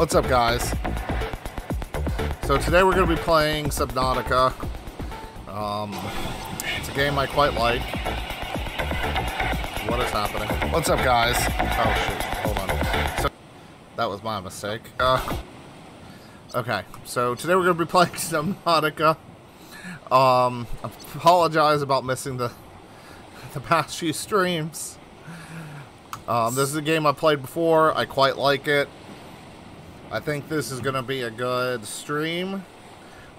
What's up, guys? So today we're going to be playing Subnautica. Um, it's a game I quite like. What is happening? What's up, guys? Oh, shoot. Hold on. So, that was my mistake. Uh, okay, so today we're going to be playing Subnautica. Um, I apologize about missing the, the past few streams. Um, this is a game I played before. I quite like it. I think this is going to be a good stream.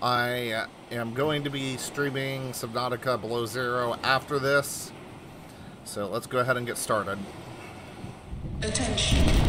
I uh, am going to be streaming Subnautica Below Zero after this. So let's go ahead and get started. Attention.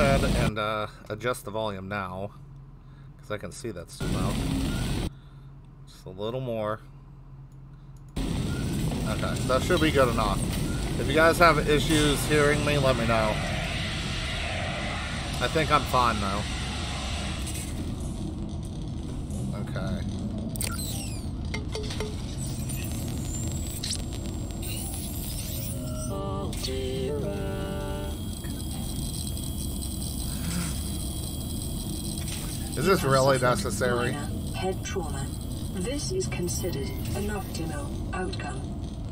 Ahead and uh, adjust the volume now. Because I can see that's too loud. Just a little more. Okay, that should be good enough. If you guys have issues hearing me, let me know. I think I'm fine though. Is this really necessary? Head trauma. This is considered an optimal outcome.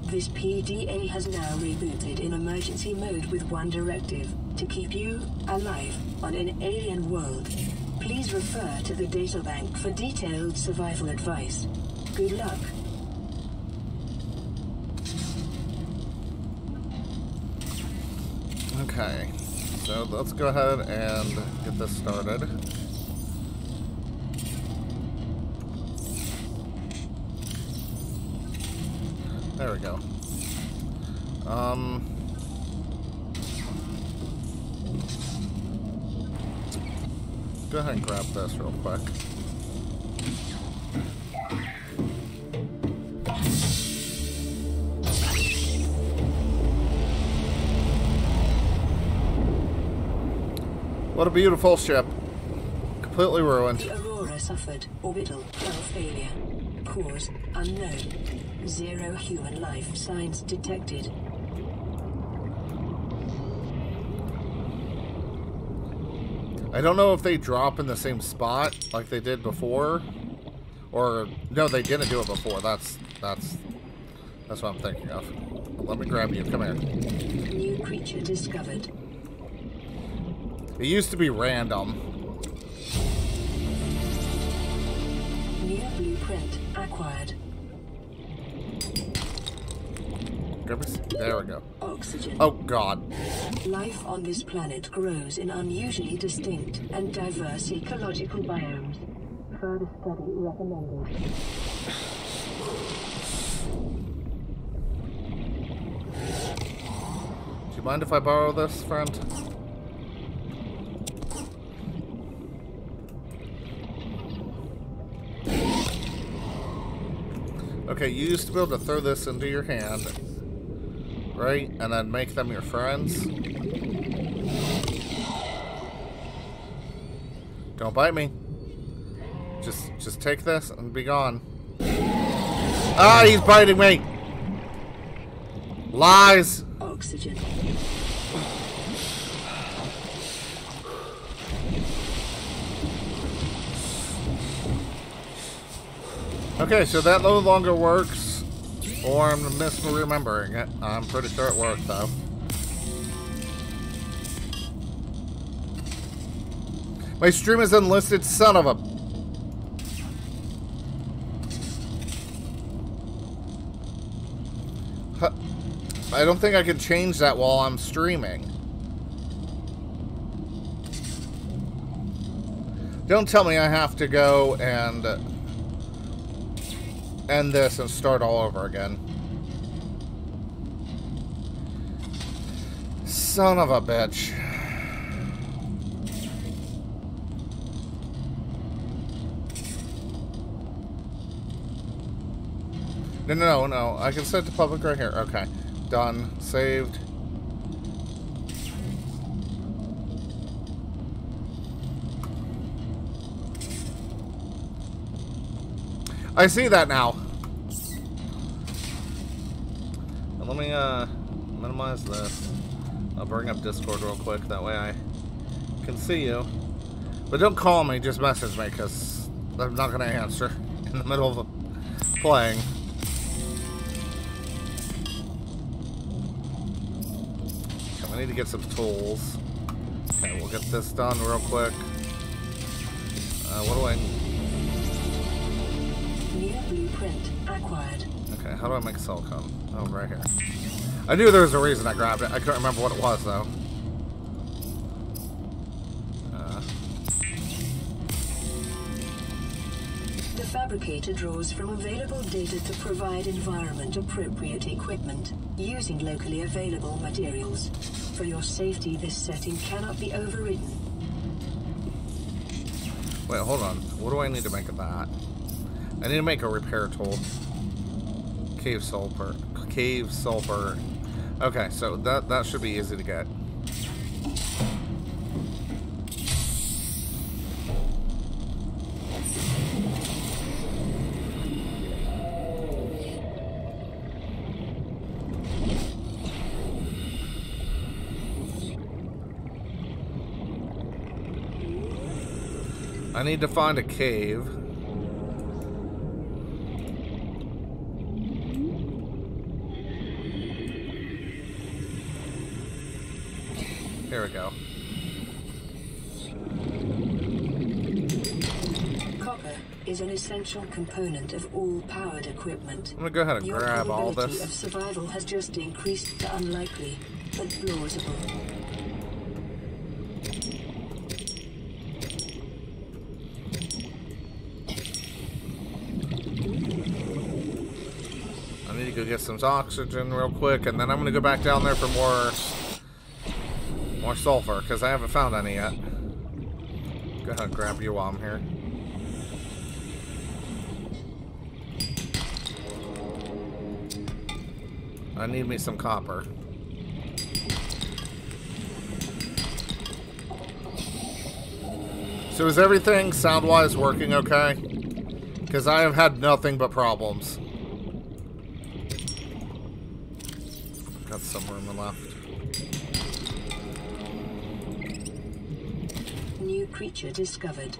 This PDA has now rebooted in emergency mode with one directive to keep you alive on an alien world. Please refer to the databank for detailed survival advice. Good luck. Okay, so let's go ahead and get this started. There we go. Um. Go ahead and grab this real quick. What a beautiful ship. Completely ruined. The Aurora suffered orbital failure. Cause unknown. Zero human life signs detected. I don't know if they drop in the same spot like they did before. Or no, they didn't do it before. That's that's that's what I'm thinking of. Let me grab you. Come here. New creature discovered. It used to be random. New blueprint acquired. There we go. Oxygen. Oh God. Life on this planet grows in unusually distinct and diverse ecological biomes. Further study recommended. Do you mind if I borrow this, friend? Okay, you used to be able to throw this into your hand, right? And then make them your friends. Don't bite me. Just, just take this and be gone. Ah, he's biting me! Lies! Oxygen. Okay, so that no longer works, or I'm misremembering it. I'm pretty sure it worked, though. My stream is unlisted, son of a. I don't think I can change that while I'm streaming. Don't tell me I have to go and end this and start all over again. Son of a bitch. No, no, no. I can set to public right here. Okay. Done. Saved. I see that now. Let me uh, minimize this. I'll bring up Discord real quick. That way I can see you. But don't call me. Just message me because I'm not going to answer in the middle of playing. Okay, I need to get some tools. Okay, we'll get this done real quick. Uh, what do I... New blueprint acquired. Okay, how do I make silicone? Oh, right here. I knew there was a reason I grabbed it. I couldn't remember what it was, though. Uh, The fabricator draws from available data to provide environment appropriate equipment using locally available materials. For your safety, this setting cannot be overridden. wait, hold on. What do I need to make of that? I need to make a repair tool. Cave sulfur. Cave sulfur. Okay, so that that should be easy to get. I need to find a cave. Essential component of all powered equipment. I'm gonna go ahead and Your grab all this. of survival has just increased to unlikely, but plausible. I need to go get some oxygen real quick, and then I'm gonna go back down there for more more sulfur because I haven't found any yet. Go ahead and grab you while I'm here. I need me some copper. So is everything sound-wise working okay? Because I have had nothing but problems. Got some room left. New creature discovered.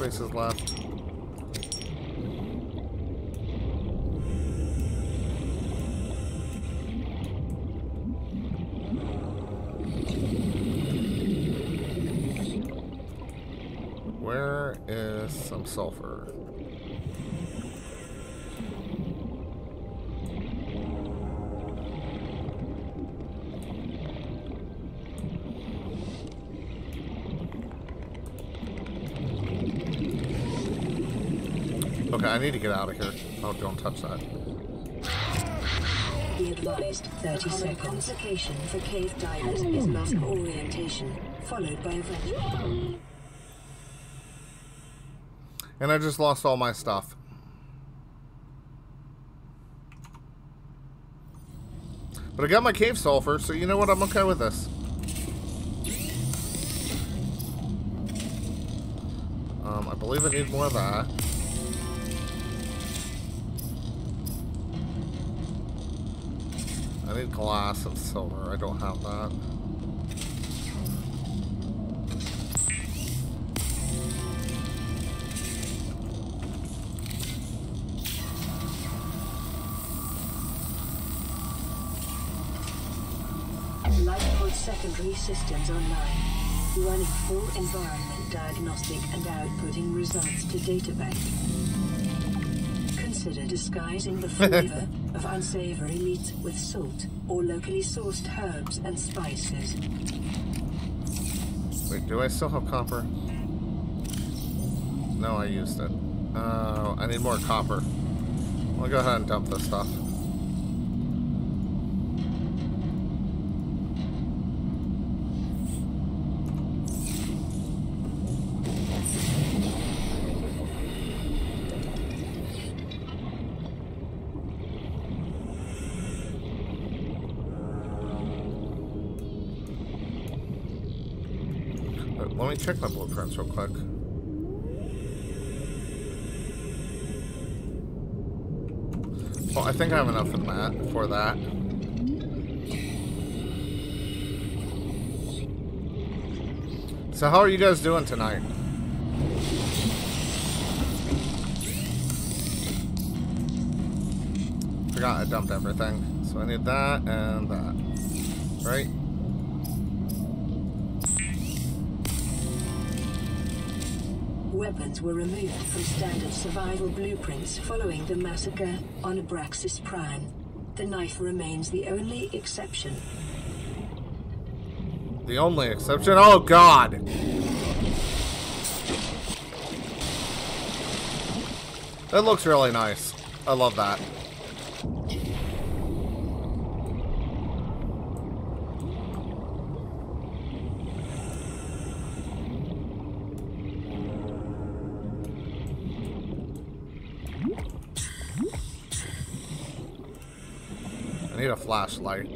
Spaces left. I need to get out of here. Oh, don't touch that. Be advised, 30 seconds. Complication for cave divers is loss of orientation, followed by evacuation. And I just lost all my stuff. But I got my cave sulfur, so you know what? I'm okay with this. Um, I believe I need more of that. need glass and silver. I don't have that. Lifepod secondary systems online. Running full environment diagnostic and outputting results to database. Consider disguising the flavor of unsavory meats with salt or locally sourced herbs and spices. Wait, do I still have copper? No, I used it. Uh, I need more copper. I'll go ahead and dump this stuff. Check my blueprints real quick. Well, I think I have enough of that for that. So how are you guys doing tonight? Forgot I dumped everything. So I need that and that. Right? Weapons were removed from standard survival blueprints following the massacre on Obraxis Prime. The knife remains the only exception. The only exception? Oh god! That looks really nice. I love that. I need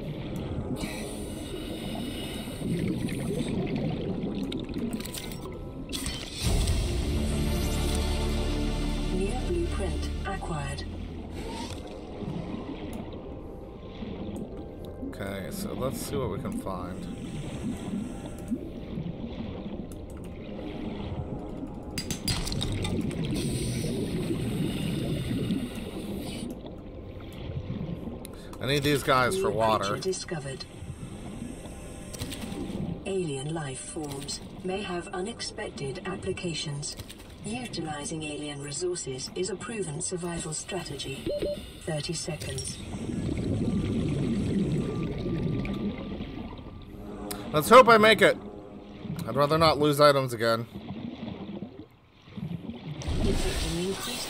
I need these guys for water. discovered. Alien life forms may have unexpected applications. Utilizing alien resources is a proven survival strategy. 30 seconds. Let's hope I make it. I'd rather not lose items again. Detecting increased local radiation levels.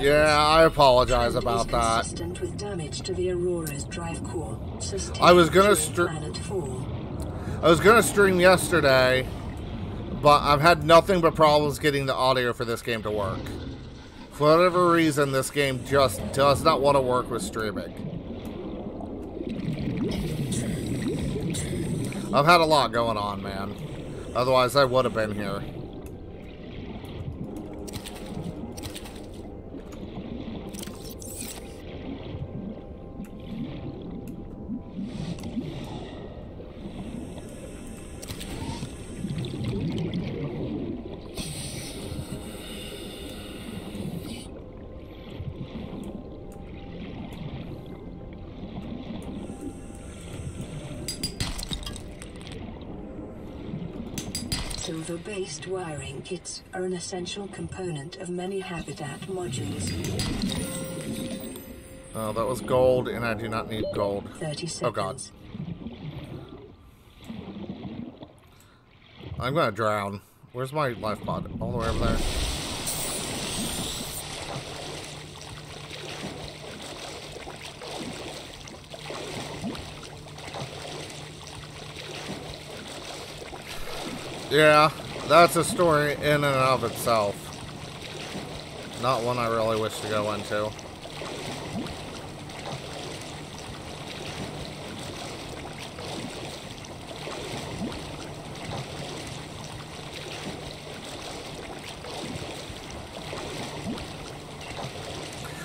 Yeah, I apologize about that. with damage to the Aurora's drive core. I was gonna during str- planet fall. I was gonna stream yesterday, but I've had nothing but problems getting the audio for this game to work. For whatever reason, this game just does not want to work with streaming. I've had a lot going on, man. Otherwise, I would have been here. Wiring kits are an essential component of many habitat modules. Oh, that was gold, and I do not need gold. 30 seconds. Oh, God. I'm gonna drown. Where's my life pod? All the way over there. Yeah, that's a story in and of itself. Not one I really wish to go into.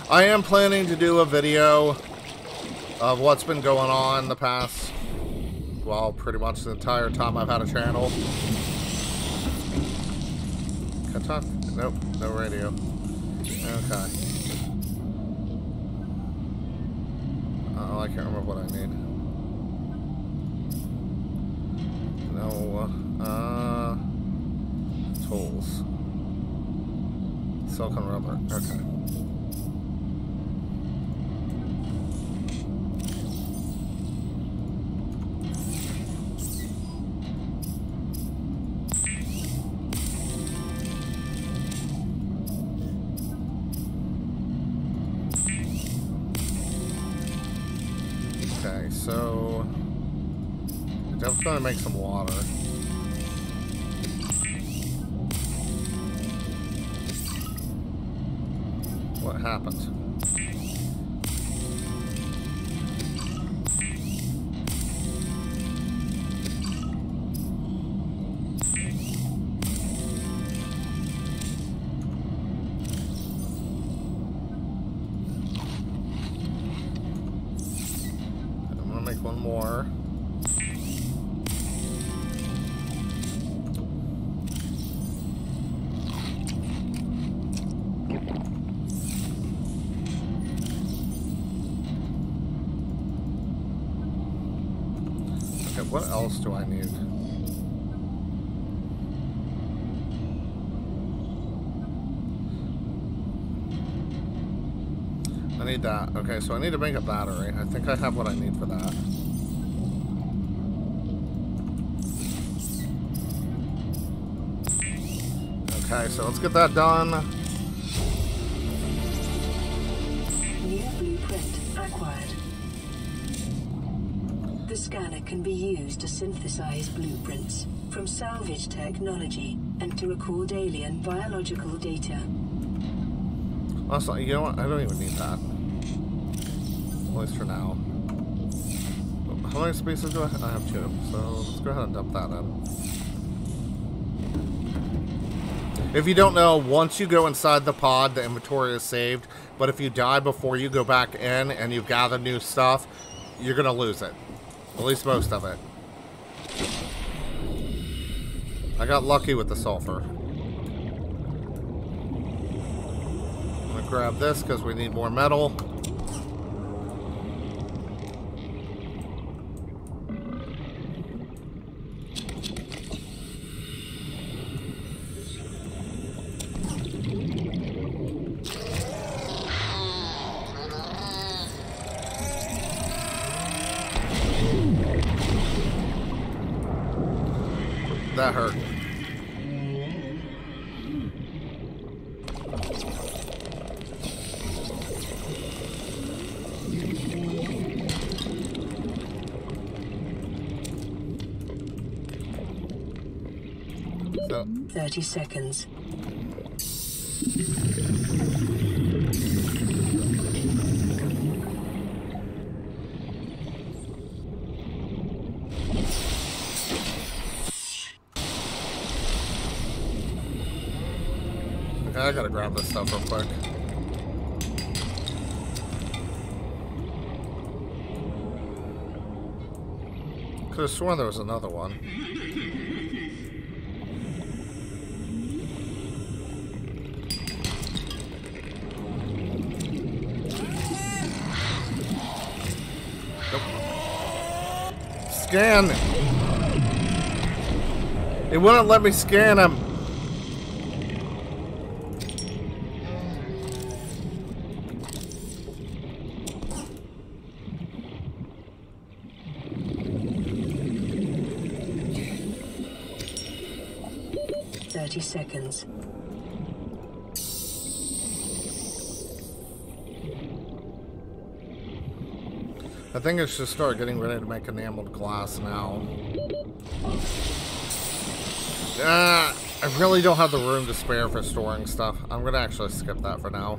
I am planning to do a video of what's been going on the past, well, pretty much the entire time I've had a channel. Can I talk? Nope, no radio. Okay. Oh, I can't remember what I need. No. Uh, tools. Silicon rubber. Okay. Okay, what else do I need? I need that. Okay, so I need to make a battery. I think I have what I need for that. Okay, so let's get that done. Scanner can be used to synthesize blueprints from salvage technology and to record alien biological data. Also, you know what? I don't even need that. At least for now. How many spaces do I have? I have two. So let's go ahead and dump that in. If you don't know, once you go inside the pod, the inventory is saved. But if you die before you go back in and you gather new stuff, you're going to lose it. At least most of it. I got lucky with the sulfur. I'm gonna grab this because we need more metal. That hurt. So, 30 seconds. okay, I gotta grab this stuff real quick. Could have sworn there was another one. Scan! It wouldn't let me scan him. Thirty seconds. Think I should start getting ready to make enameled glass now. Uh, I really don't have the room to spare for storing stuff. I'm gonna actually skip that for now.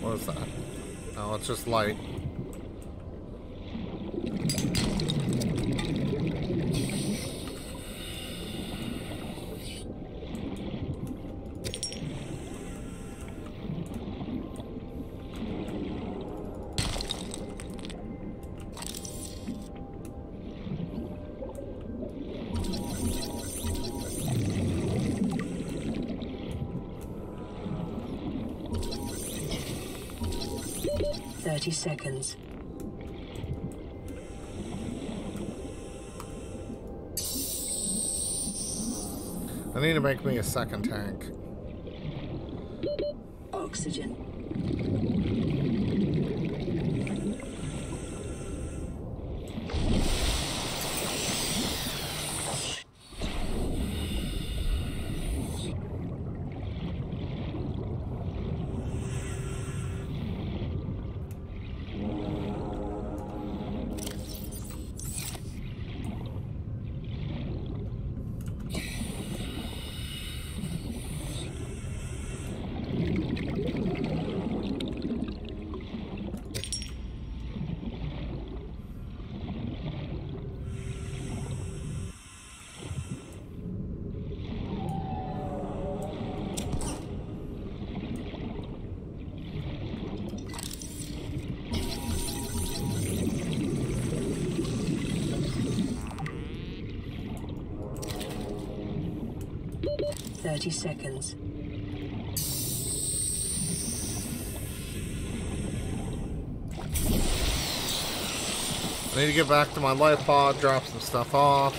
What is that? Oh, it's just light. Seconds. I need to make me a second tank. Oxygen. Thirty seconds. I need to get back to my life pod, drop some stuff off.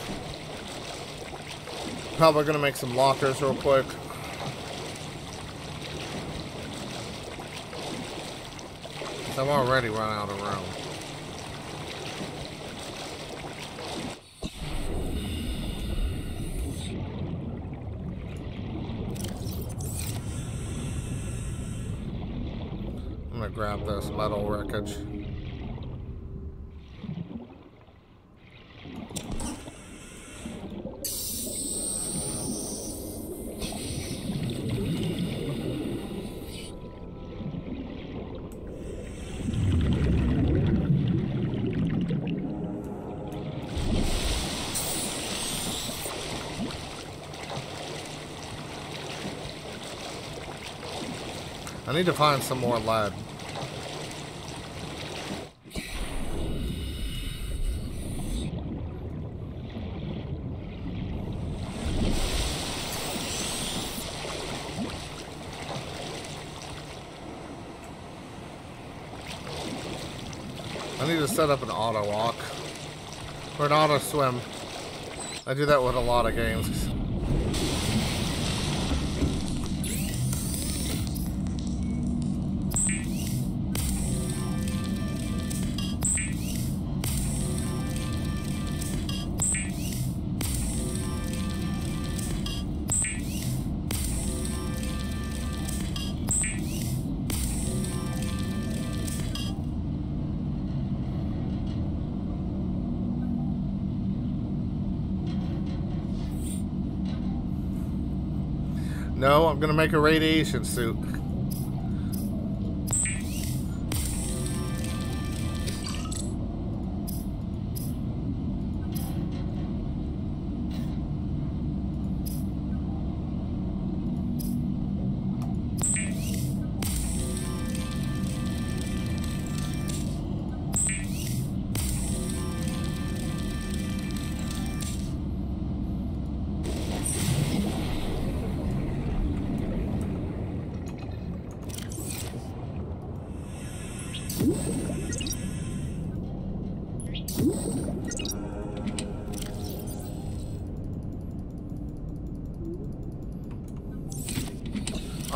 Probably gonna make some lockers real quick. I'm already running out of room. Grab this metal wreckage. I need to find some more lead. I need to set up an auto walk. Or an auto swim. I do that with a lot of games. I'm gonna make a radiation suit.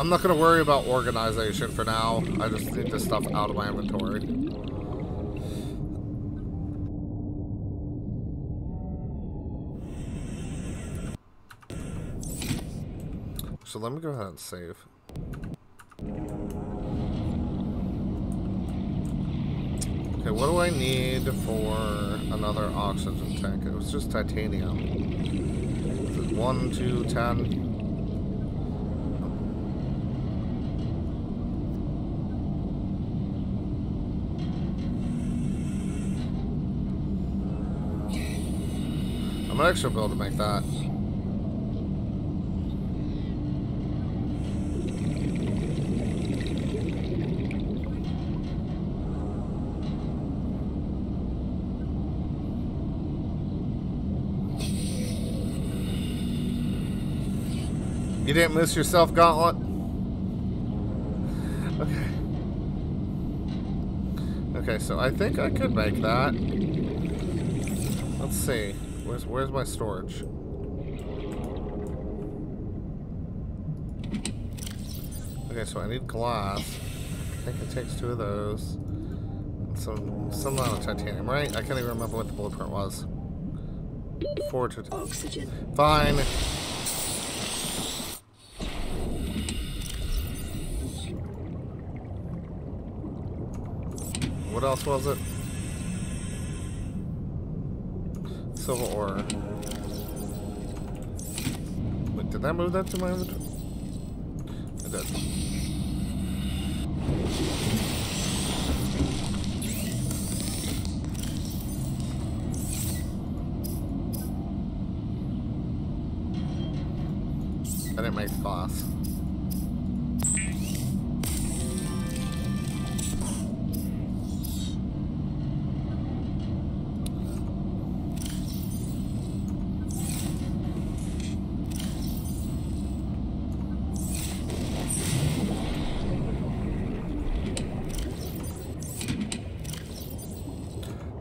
I'm not gonna worry about organization for now. I just need this stuff out of my inventory. So let me go ahead and save. Okay, what do I need for another oxygen tank? It was just titanium. One, two, ten? Be able to make that. You didn't miss yourself, Gauntlet? Okay. Okay, so I think I could make that. Let's see. Where's where's my storage? Okay, so I need glass. I think it takes two of those. And some some amount of titanium, right? I can't even remember what the blueprint was. Four to Oxygen. Fine. What else was it? I move that to my inventory?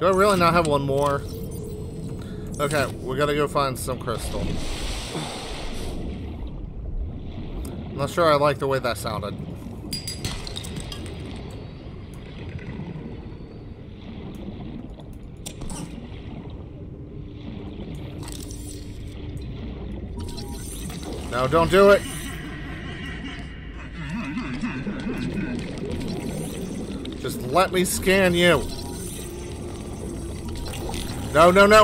Do I really not have one more? Okay, we gotta go find some crystal. I'm not sure I like the way that sounded. No, don't do it. Just let me scan you. No, no, no.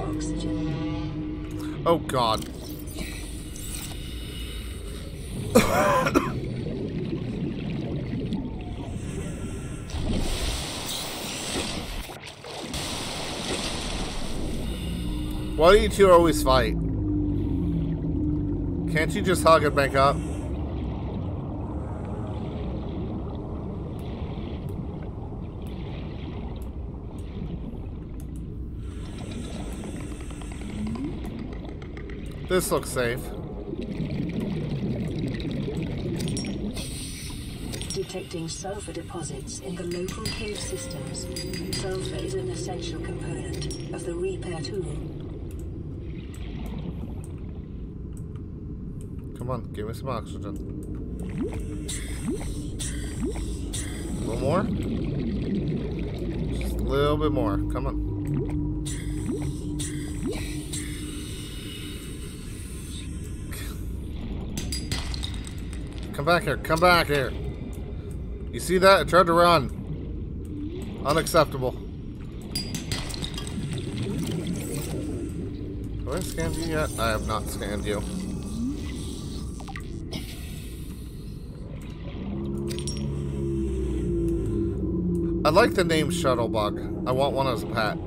Oxygen. Oh god. Why do you two always fight? Can't you just hug and make up? This looks safe. Detecting sulfur deposits in the local cave systems. Sulfur is an essential component of the repair tool. Come on, give me some oxygen. A little more? Just a little bit more. Come on. Come back here. Come back here. You see that? I tried to run. Unacceptable. Have I scanned you yet? I have not scanned you. I like the name Shuttlebug. I want one as a pet.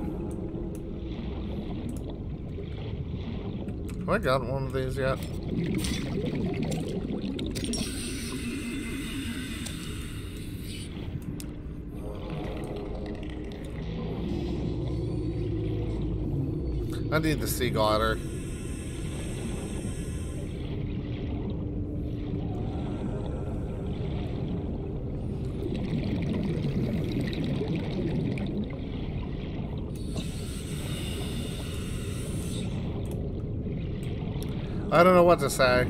Have I got one of these yet? I need the sea glider. I don't know what to say.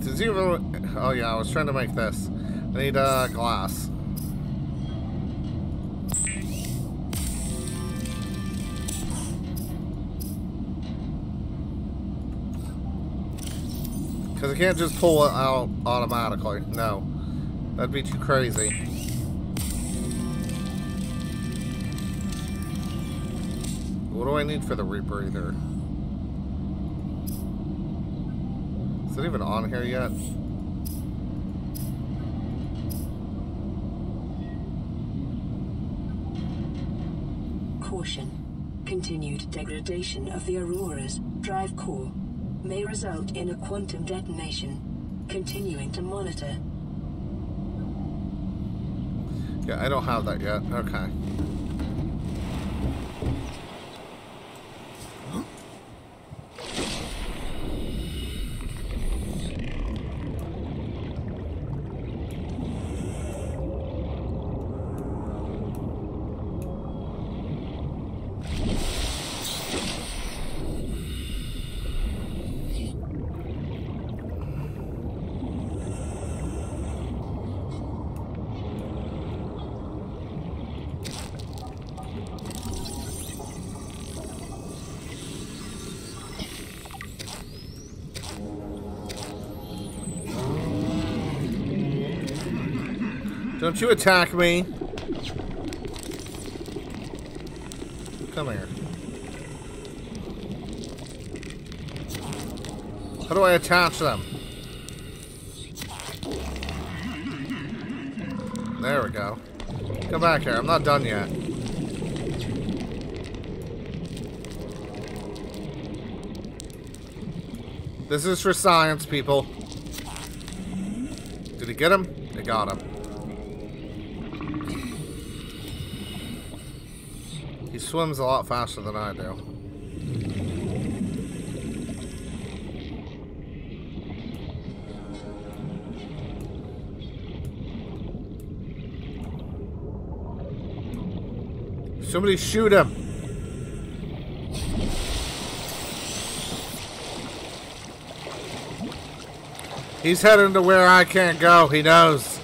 Does he really... Oh yeah, I was trying to make this. I need uh, glass. I can't just pull it out automatically. No. That'd be too crazy. What do I need for the rebreather? Is it even on here yet? Caution. Continued degradation of the Aurora's drive core may result in a quantum detonation. Continuing to monitor. Yeah, I don't have that yet. Okay. Don't you attack me. Come here. How do I attach them? There we go. Come back here. I'm not done yet. This is for science, people. Did he get him? They got him. He swims a lot faster than I do. Somebody shoot him. He's heading to where I can't go. He knows.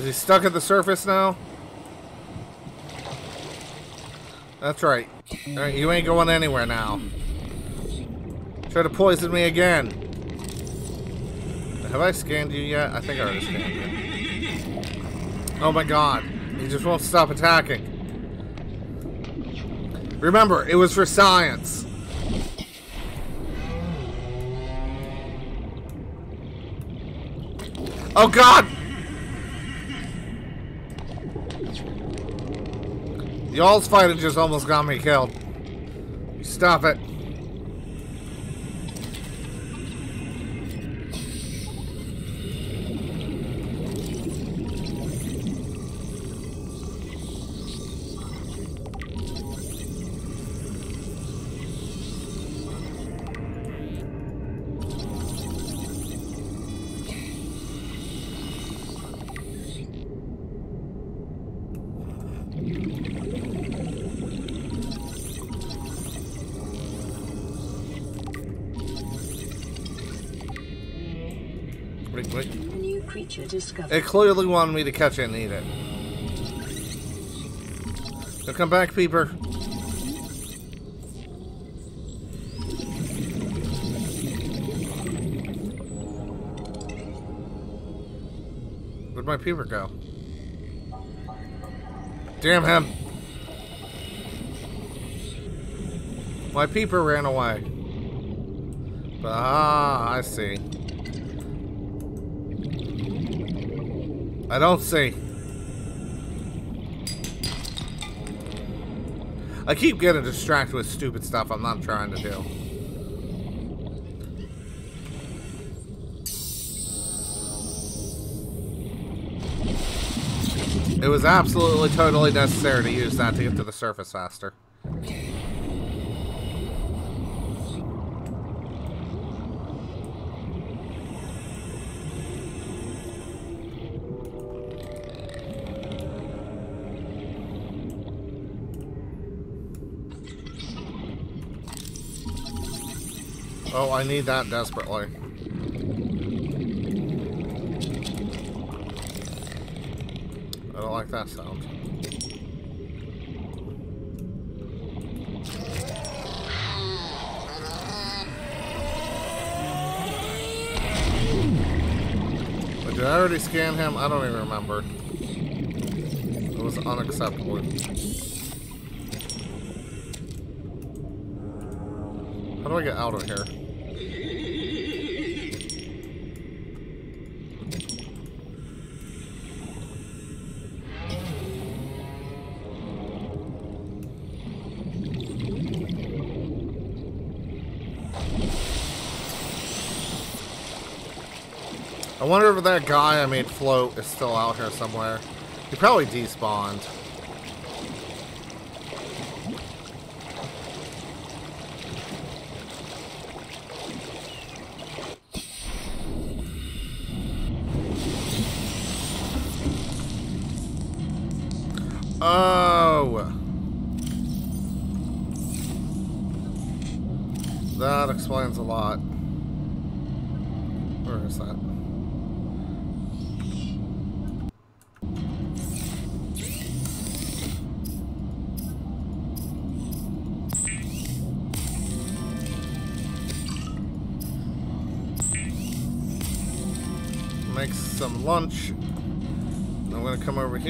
Is he stuck at the surface now? That's right. Alright, you ain't going anywhere now. Try to poison me again. Have I scanned you yet? I think I already scanned you. Oh my god. He just won't stop attacking. Remember, it was for science. Oh god! Y'all's fighting just almost got me killed. Stop it. Wait, wait. New creature discovered. It clearly wanted me to catch it and eat it. So come back, Peeper. Where'd my Peeper go? Damn him! My Peeper ran away. Ah, I see. I don't see. I keep getting distracted with stupid stuff I'm not trying to do. It was absolutely totally necessary to use that to get to the surface faster. Oh, I need that desperately. I don't like that sound. But Did I already scan him? I don't even remember. It was unacceptable. How do I get out of here? Wonder if that guy I made float is still out here somewhere. He probably despawned.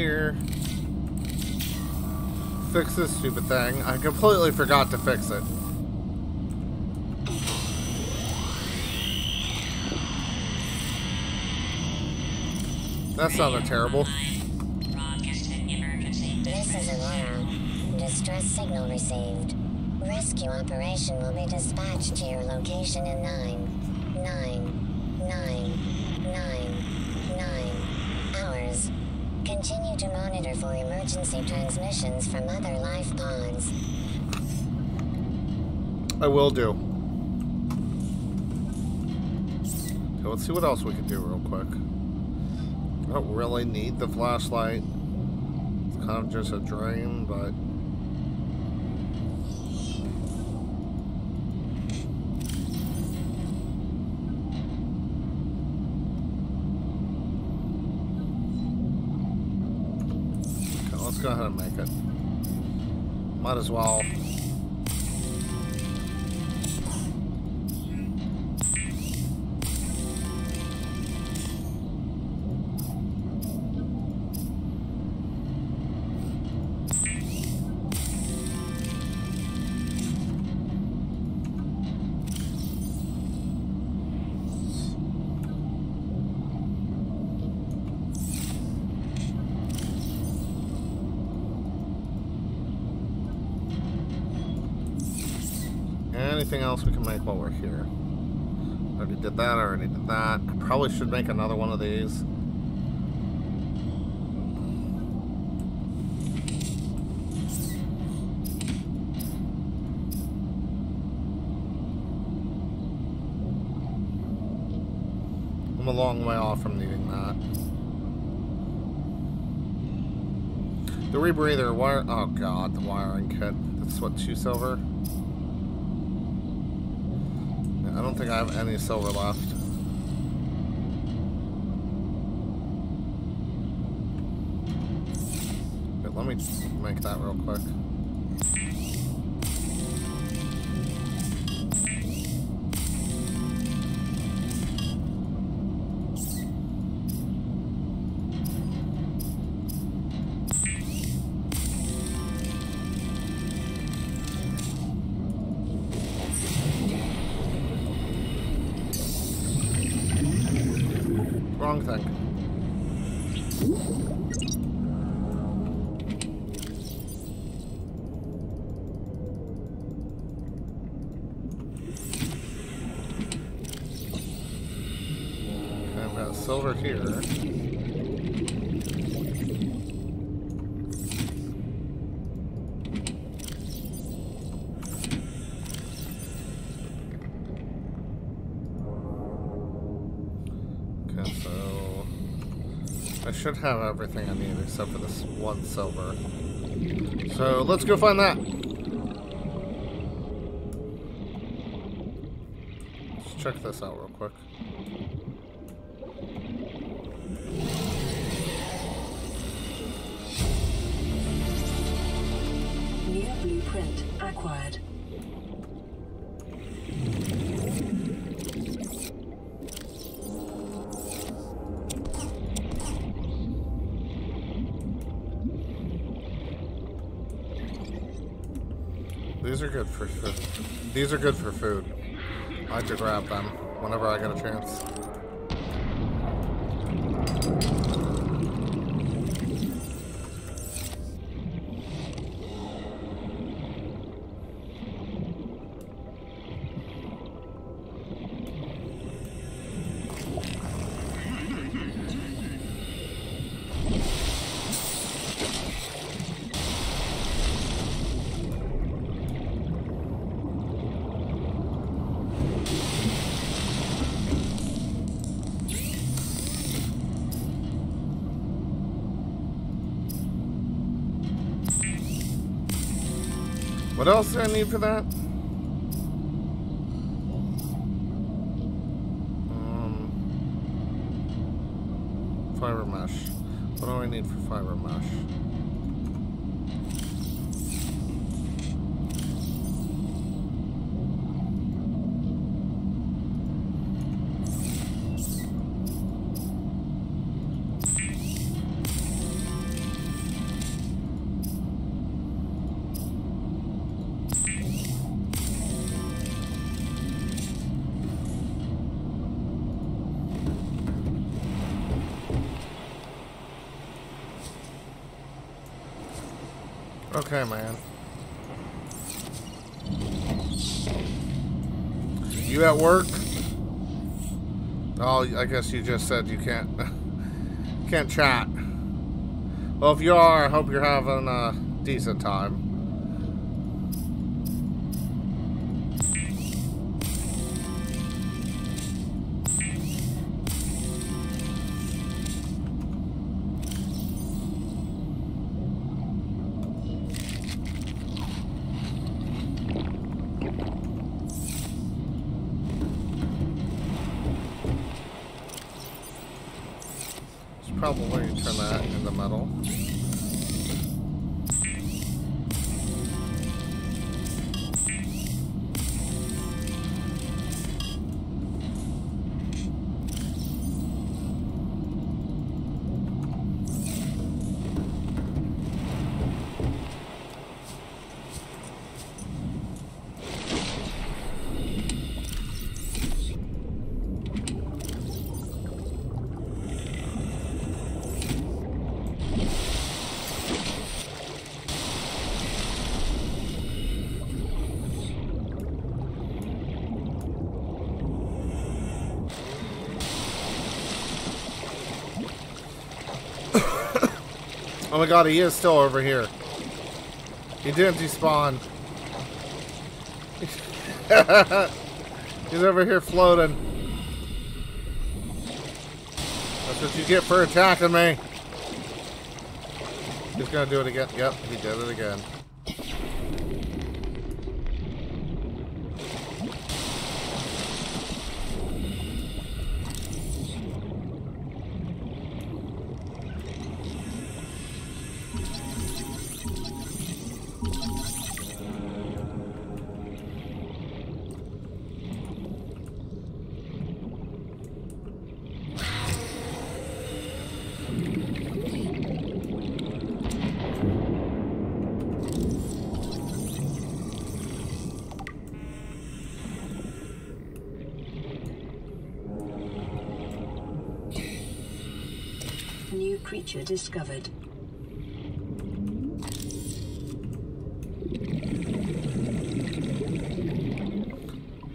here. Fix this stupid thing. I completely forgot to fix it. That sounded terrible. This is Aurora. Distress signal received. Rescue operation will be dispatched to your location in 9. Emergency transmissions from other life pods. I will do. Okay, let's see what else we can do real quick. I don't really need the flashlight. It's kind of just a drain, but... Okay, let's go ahead and make it. Might as well. Should make another one of these. I'm a long way off from needing that. The rebreather wire. Oh god, the wiring kit. That's what, two silver? I don't think I have any silver left. Silver here. Okay, so I should have everything I need except for this one silver. So let's go find that. Let's check this out real quick. Grab them whenever I get a chance. Else do I need for that? I guess you just said you can't can't chat. Well, if you are, I hope you're having a decent time. My god, he is still over here. He didn't despawn. He's over here floating. That's what you get for attacking me. He's gonna do it again. Yep, he did it again. Discovered.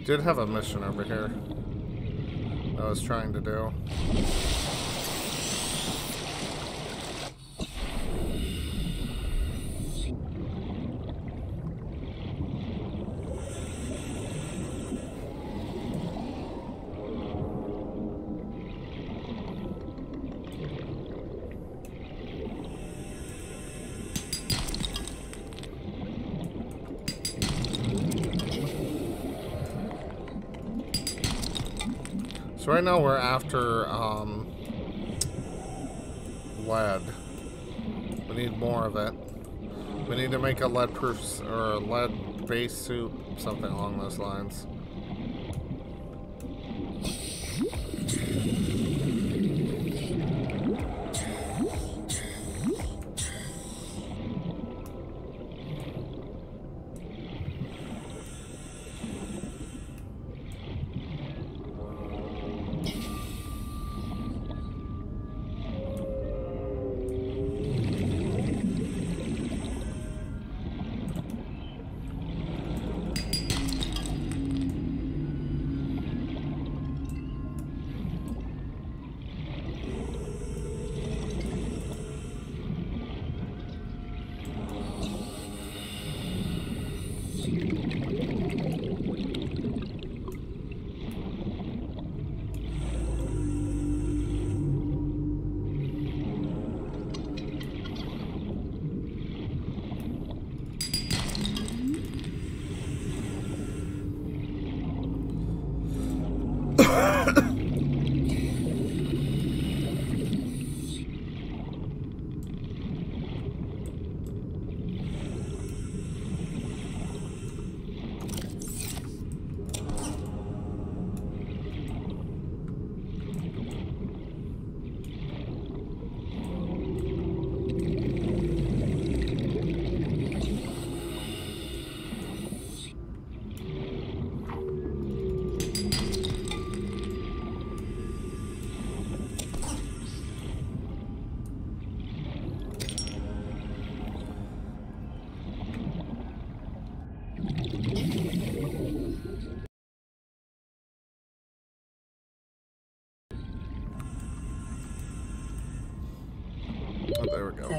Did have a mission over here. I was trying to do. Now we're after um, lead. We need more of it. We need to make a lead proof or a lead base suit, something along those lines.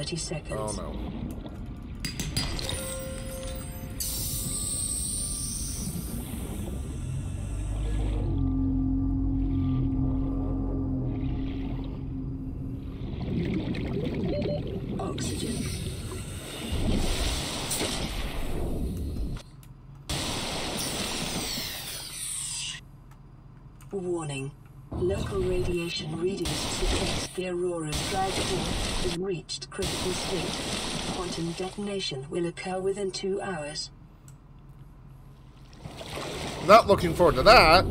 30 seconds. Oh no. Radiation readings suggest the Aurora's drive core has reached critical state. Quantum detonation will occur within two hours. Not looking forward to that.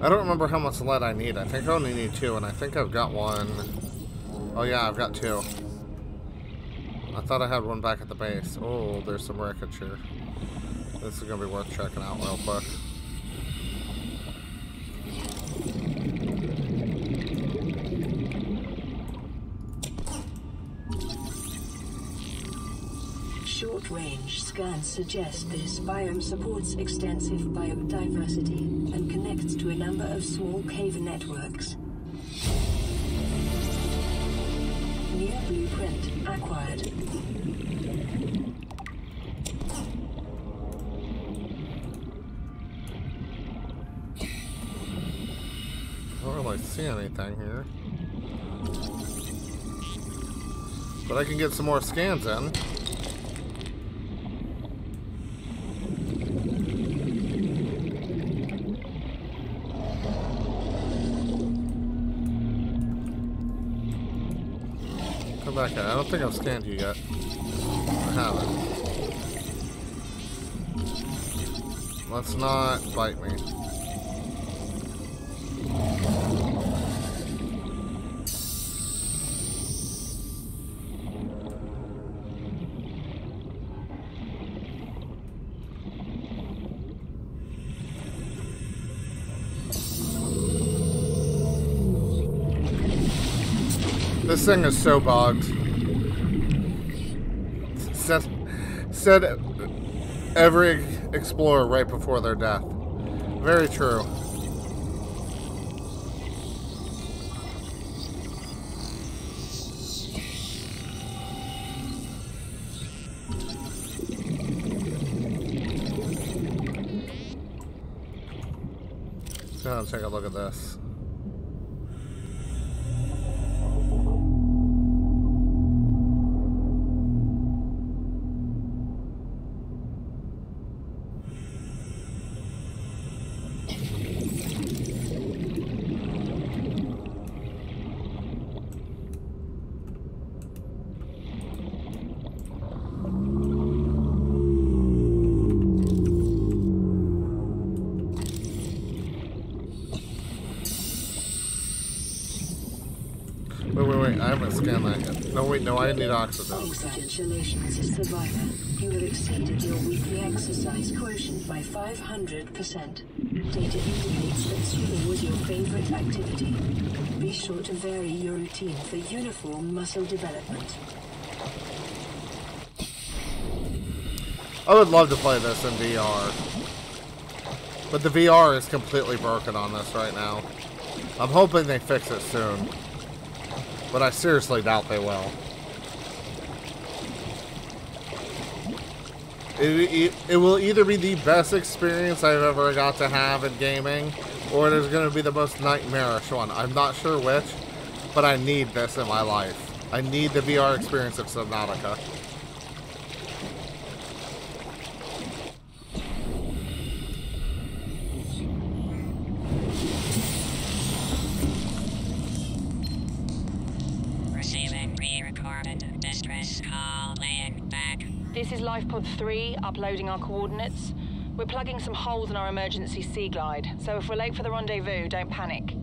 I don't remember how much lead I need. I think I only need two, and I think I've got one. Oh yeah, I've got two. I thought I had one back at the base. Oh, there's some wreckage here. This is gonna be worth checking out real quick. Scans suggest this biome supports extensive biodiversity and connects to a number of small cave networks. New blueprint acquired. I don't really see anything here. But I can get some more scans in. Don't think I've scanned you yet. I haven't. Let's not bite me. This thing is so bugged. Said, said every explorer right before their death. Very true. So take a look at this. No, I need oxygen. Congratulations, Survivor. You have exceeded your weekly exercise quotient by 500%. Data indicates that swimming was your favorite activity. Be sure to vary your routine for uniform muscle development. I would love to play this in VR. But the VR is completely broken on this right now. I'm hoping they fix it soon. But I seriously doubt they will. It, it, will either be the best experience I've ever got to have in gaming, or it is going to be the most nightmarish one. I'm not sure which, but I need this in my life. I need the VR experience of Subnautica. 3, uploading our coordinates. We're plugging some holes in our emergency sea glide, so if we're late for the rendezvous, don't panic.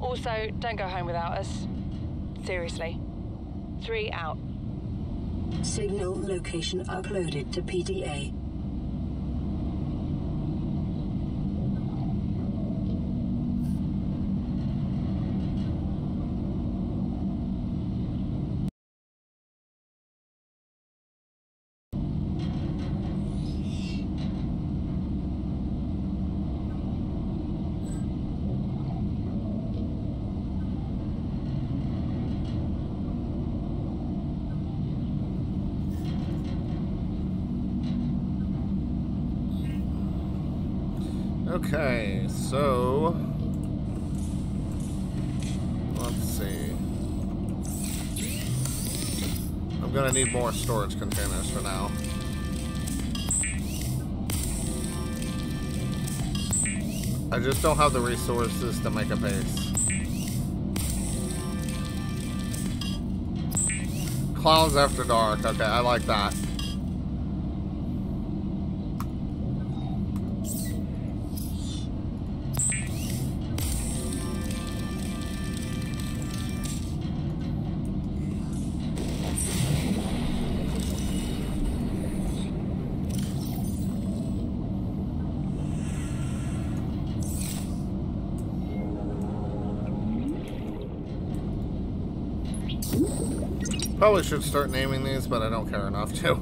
Also, don't go home without us. Seriously. Three out. Signal location uploaded to PDA. Need more storage containers for now. I just don't have the resources to make a base. Clowns after dark. Okay, I like that. Probably should start naming these, but I don't care enough to.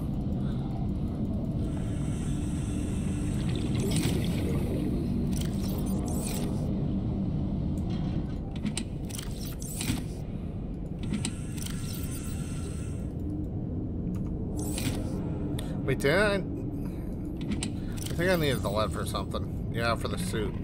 Wait, did I? I think I needed the lead for something. Yeah, for the suit.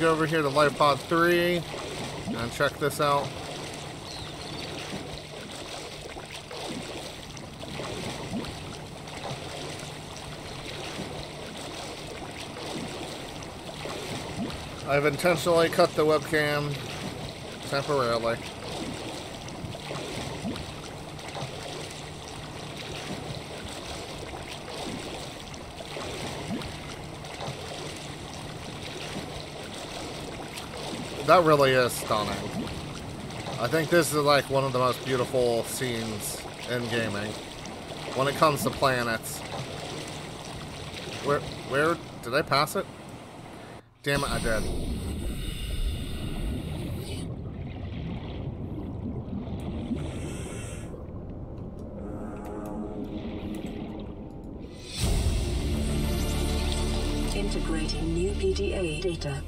Go over here to Lifepod 3 and check this out. I've intentionally cut the webcam temporarily. That really is stunning. I think this is like one of the most beautiful scenes in gaming when it comes to planets. Where, where, did I pass it? Damn it, I did. Integrating new PDA data.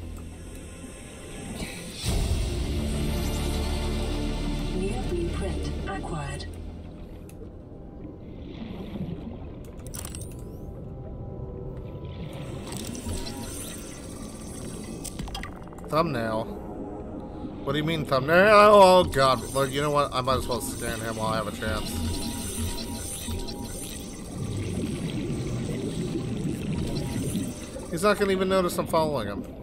Thumbnail. What do you mean thumbnail? Oh god. Look, you know what? I might as well scan him while I have a chance. He's not gonna even notice I'm following him.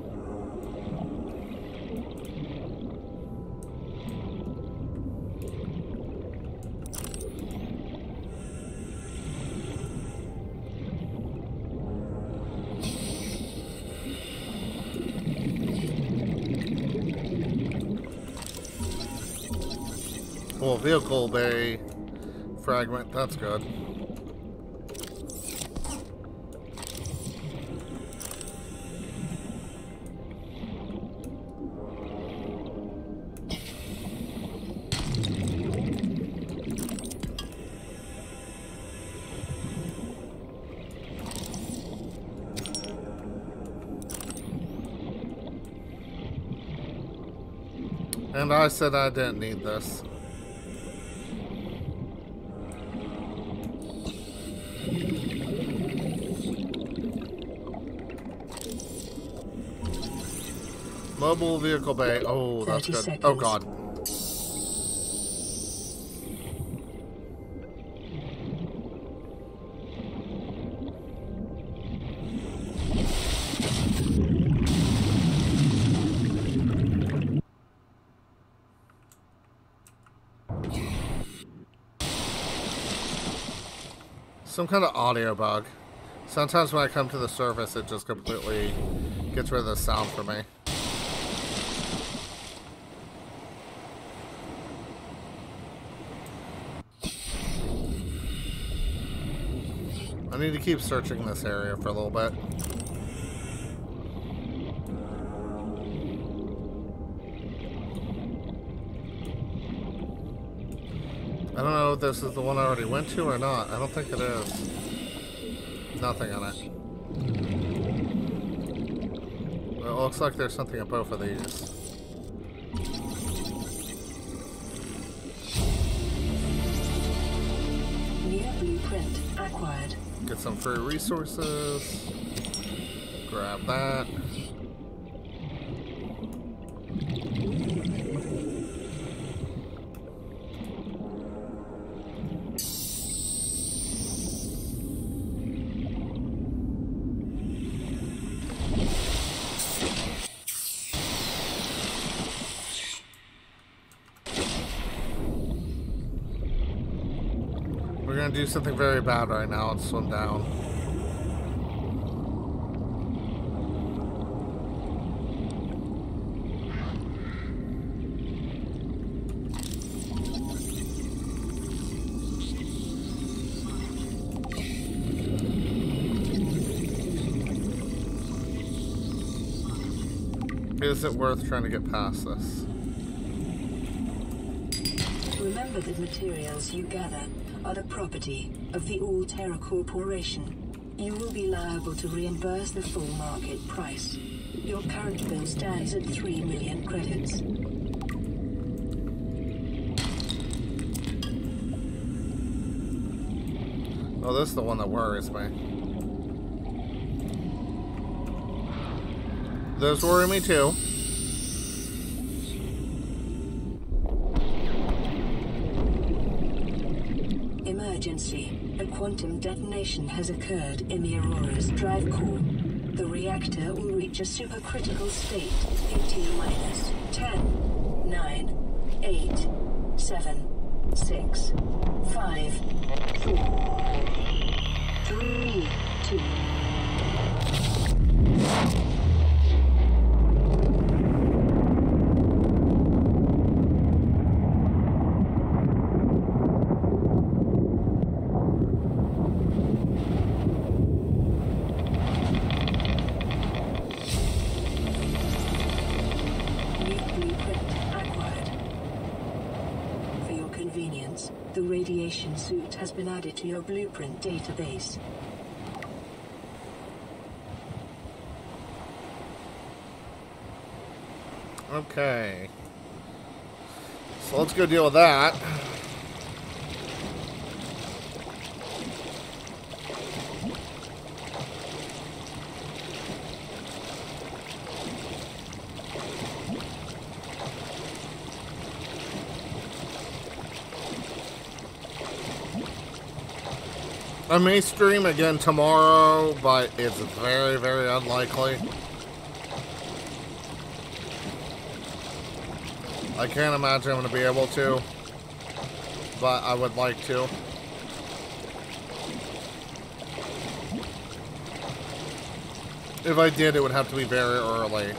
Vehicle bay fragment, that's good. And I said I didn't need this. Mobile vehicle bay. Oh, that's 30 good. Oh god. Some kind of audio bug. Sometimes when I come to the surface, it just completely gets rid of the sound for me. need to keep searching this area for a little bit. I don't know if this is the one I already went to or not. I don't think it is. Nothing on it. It looks like there's something in both of these. Blueprint acquired. Get some free resources. Grab that. We're gonna do something very bad right now and swim down. Is it worth trying to get past this? Remember the materials you gather are the property of the Alterra Corporation. You will be liable to reimburse the full market price. Your current bill stands at 3 million credits. Oh, this is the one that worries me. Those worry me too. Detonation has occurred in the Aurora's drive core. The reactor will reach a supercritical state in T minus 10, 9, 8, 7, 6, 5, 4, 3, 2, New blueprint acquired. For your convenience, the radiation suit has been added to your blueprint database. Okay. So let's go deal with that. I may stream again tomorrow, but it's very, very unlikely. I can't imagine I'm going to be able to, but I would like to. If I did, it would have to be very early.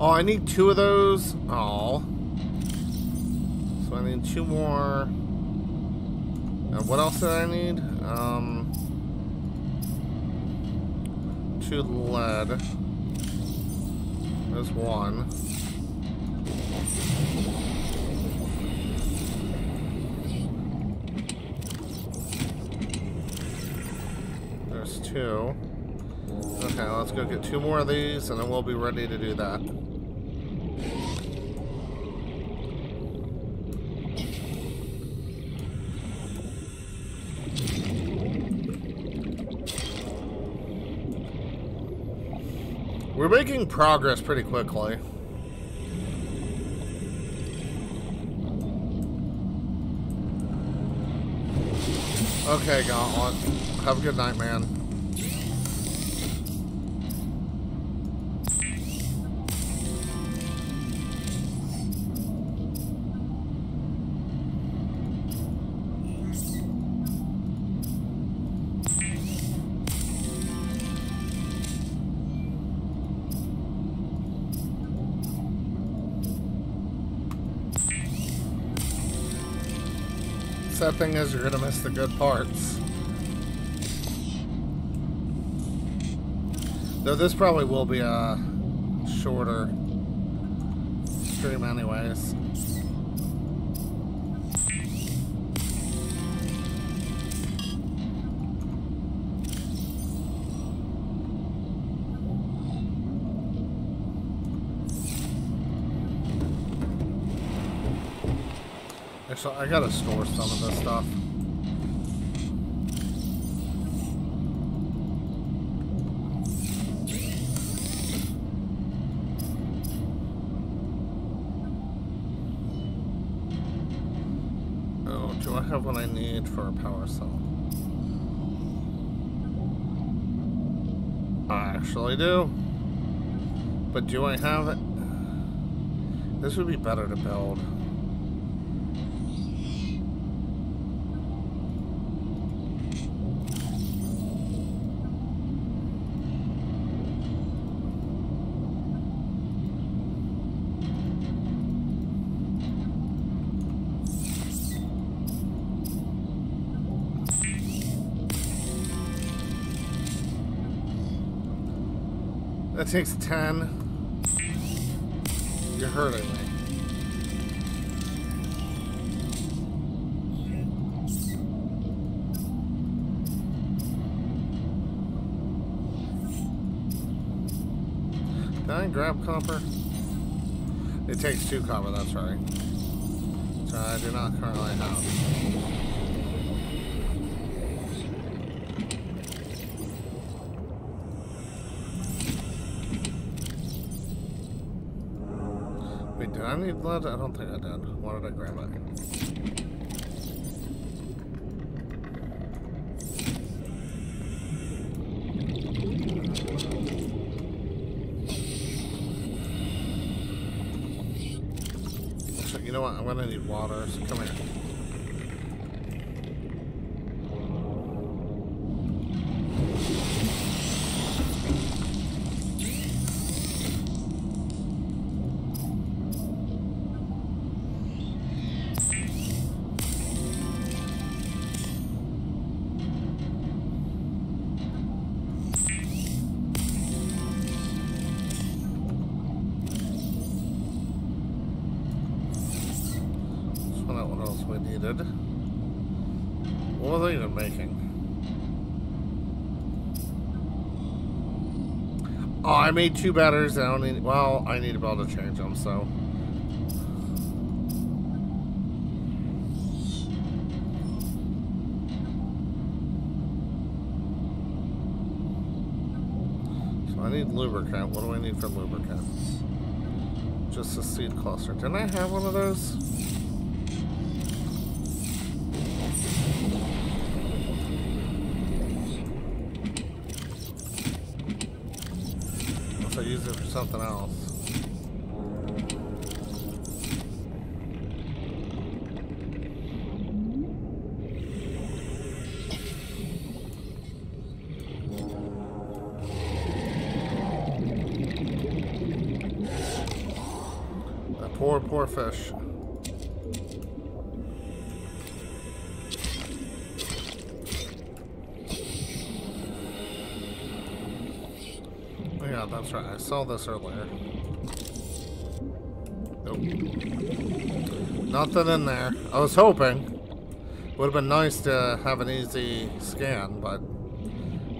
Oh, I need two of those. Oh. So I need two more. And what else did I need? Um, two lead. There's one. There's two. Okay, let's go get two more of these and then we'll be ready to do that. We're making progress pretty quickly. Okay, Gauntlet. Have a good night, man. Thing is, you're gonna miss the good parts. Though this probably will be a shorter stream, anyways. Actually, I gotta store some of this stuff. Oh, do I have what I need for a power cell? I actually do. But do I have it? This would be better to build. Takes 10. You're hurting me. Did I grab copper? It takes two copper, that's right. So I do not currently have. Wait, I? I don't think I did. Why did I grab it? Made two batters. I don't need. Well, I need to be able to change them, so. So I need lubricant. What do I need for lubricant? Just a seed cluster. Didn't I have one of those? Unless I use it for something else. Poor, poor fish. Saw this earlier. Nope. Nothing in there. I was hoping. Would have been nice to have an easy scan, but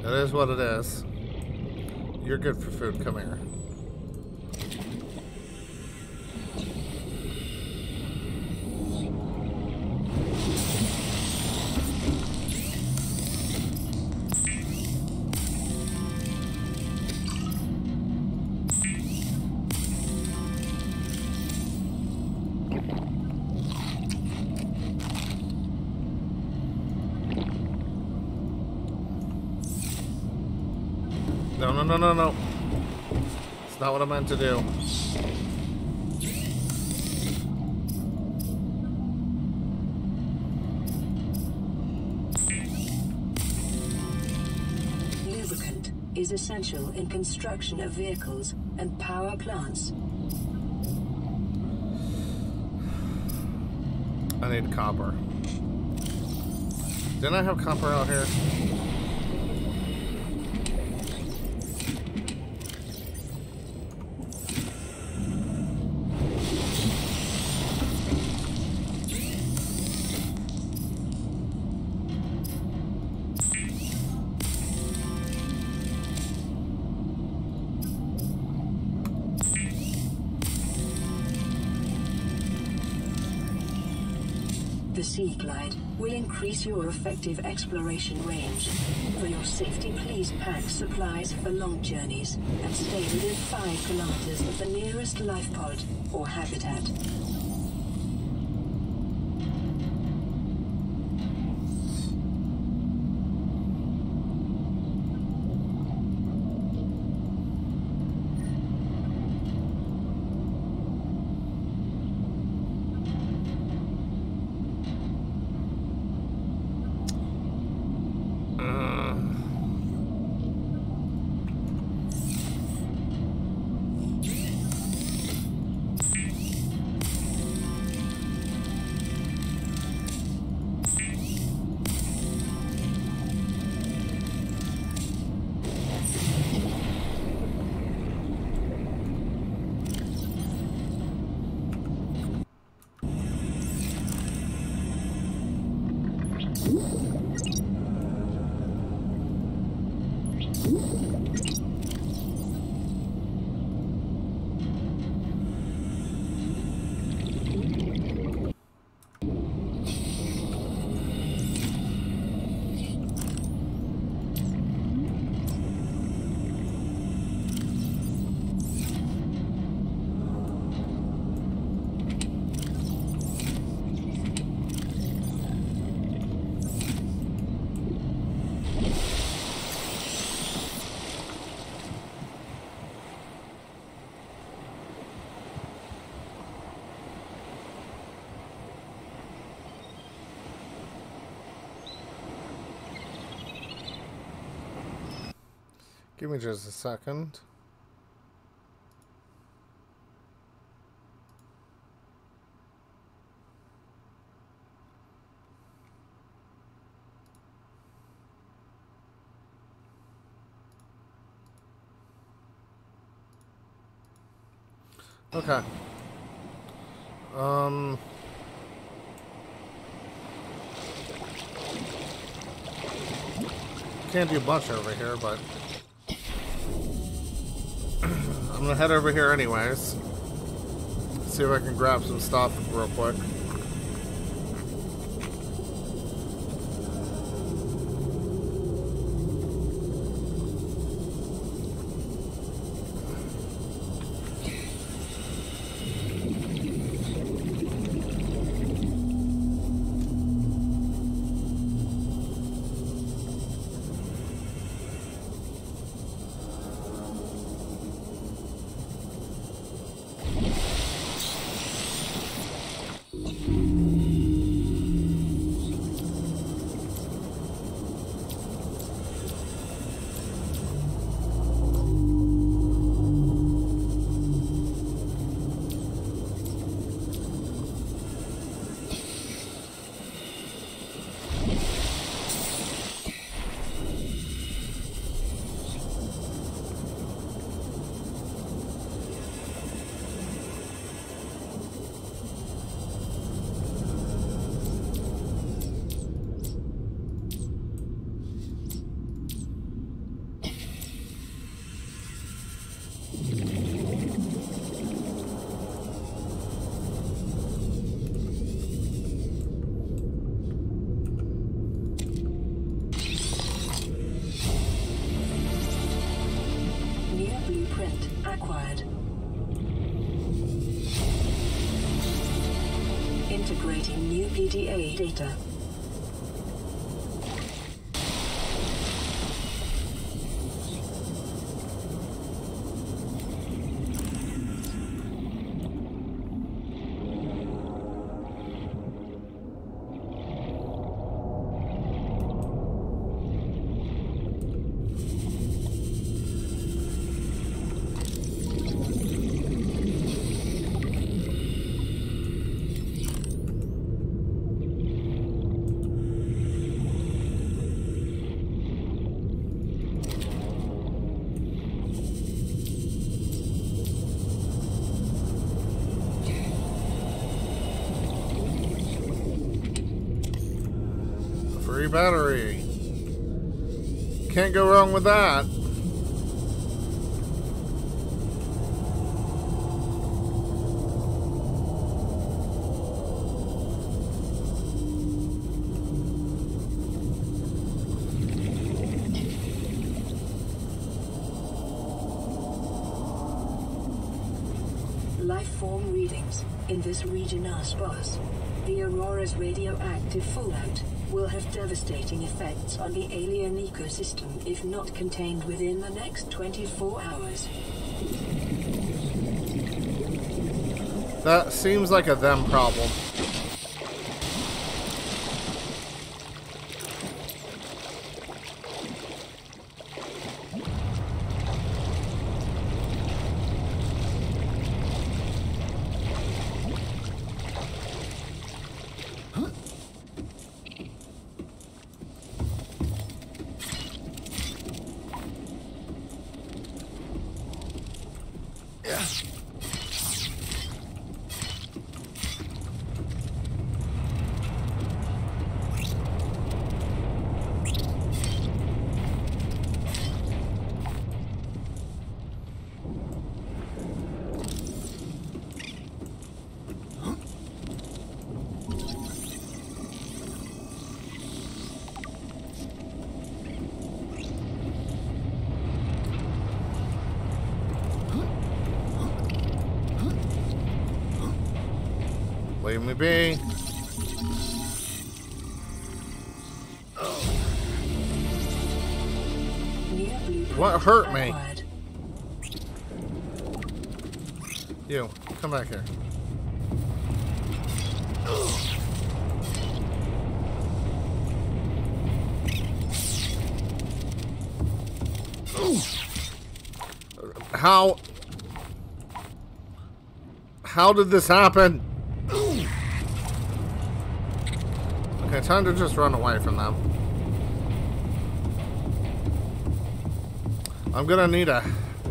it is what it is. You're good for food. Come here. No, no, no. It's not what I meant to do. Lubricant is essential in construction of vehicles and power plants. I need copper. Didn't I have copper out here? Seaglide will increase your effective exploration range. For your safety, please pack supplies for long journeys and stay within 5 kilometers of the nearest life pod or habitat. Give me just a second. Okay. Um. Can't do much over here, but I'm gonna head over here anyways. See if I can grab some stuff real quick. Free battery. Can't go wrong with that. Life form readings in this region are sparse. The Aurora's radioactive fallout will have devastating effects on the alien ecosystem if not contained within the next 24 hours. That seems like a them problem. How did this happen? Okay, time to just run away from them. I'm gonna need a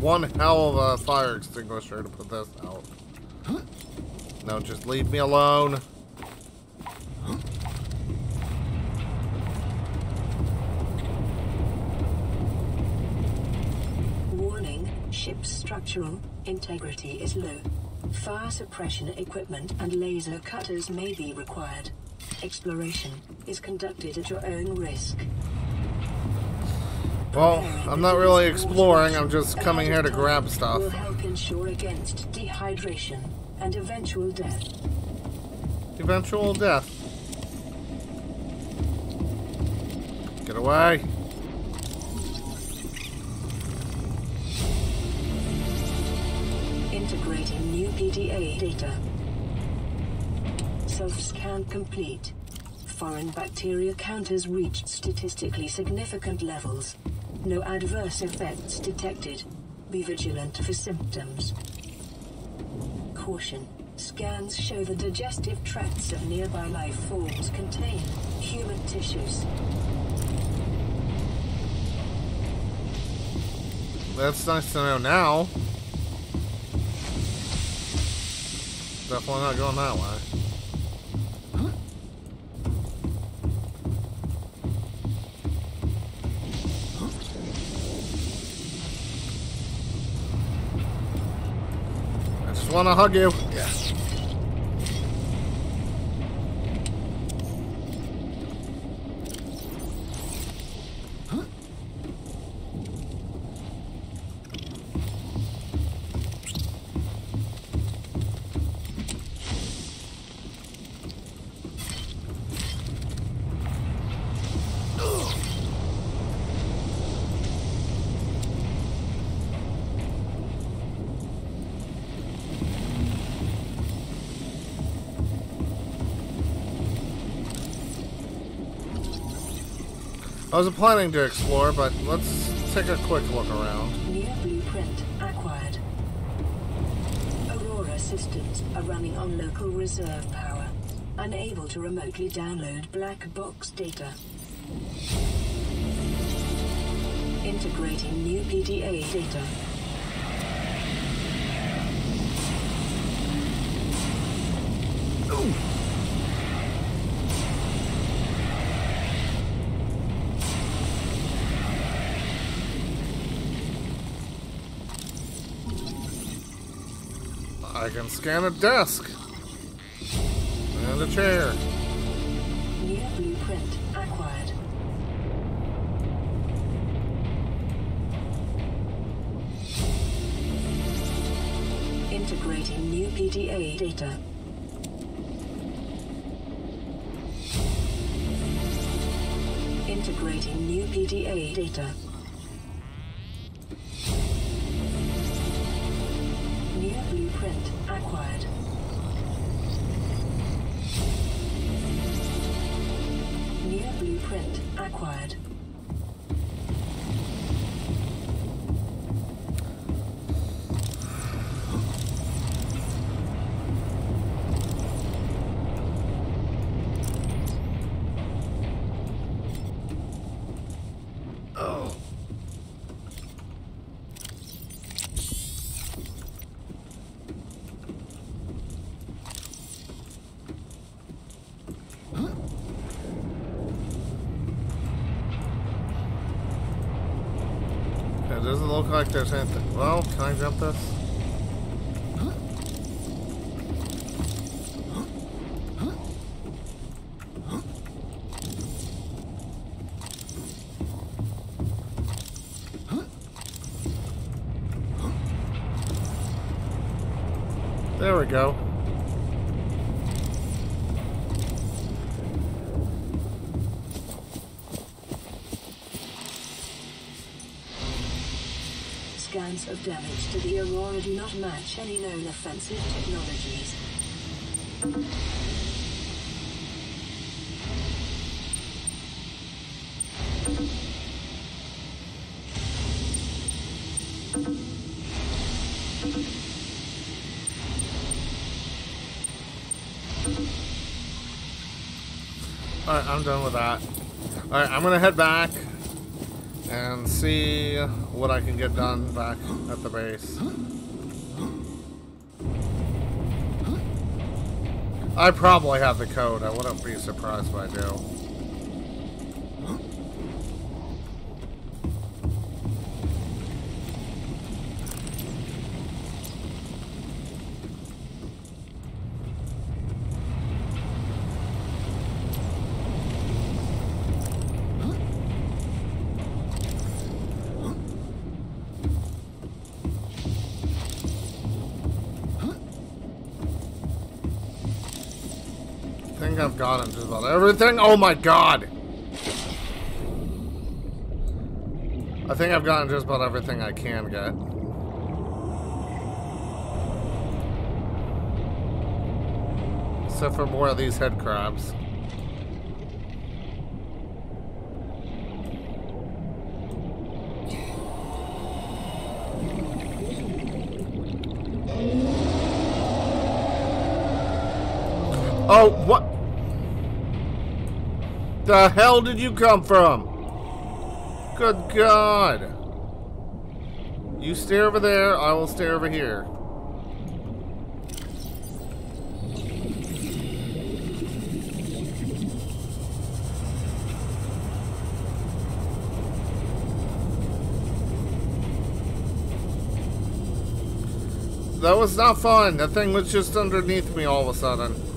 one hell of a fire extinguisher to put this out. No, just leave me alone. Warning, ship's structural integrity is low. Fire suppression equipment and laser cutters may be required. Exploration is conducted at your own risk. Well, I'm not really exploring, I'm just coming here to grab stuff. Will help ensure against dehydration and eventual death. Eventual death. Get away. Self-scan complete. Foreign bacteria counters reached statistically significant levels. No adverse effects detected. Be vigilant for symptoms. Caution. Scans show the digestive tracts of nearby life forms contain human tissues. That's nice to know now. Definitely not going that way. Want to hug you. I wasn't planning to explore, but let's take a quick look around. New blueprint acquired. Aurora systems are running on local reserve power, unable to remotely download black box data. Integrating new PDA data. I can scan a desk and a chair. New blueprint acquired. Integrating new PDA data. Integrating new PDA data. Acquired. New blueprint acquired. Look like there's anything. Well, can I jump this? Scans of damage to the Aurora do not match any known offensive technologies. Alright, I'm done with that. Alright, I'm gonna head back and see what I can get done back at the base. I probably have the code. I wouldn't be surprised if I do. I think I've gotten just about everything. Oh my god! I think I've gotten just about everything I can get. Except for more of these head crabs. Oh, what? The hell did you come from? Good God. You stay over there, I will stay over here. That was not fun. That thing was just underneath me all of a sudden.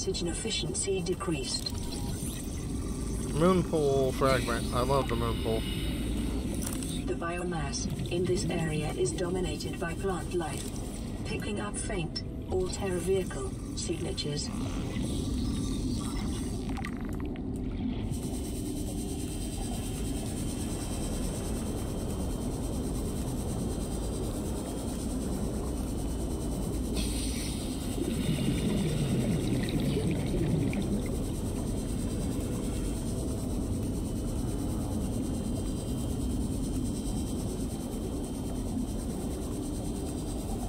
Oxygen efficiency decreased. Moon pool fragment. I love the moon pool. The biomass in this area is dominated by plant life, picking up faint Alterra vehicle signatures.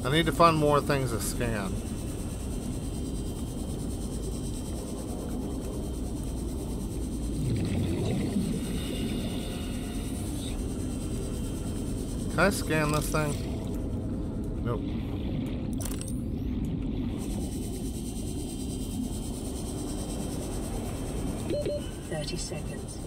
I need to find more things to scan. Can I scan this thing? Nope. Thirty seconds.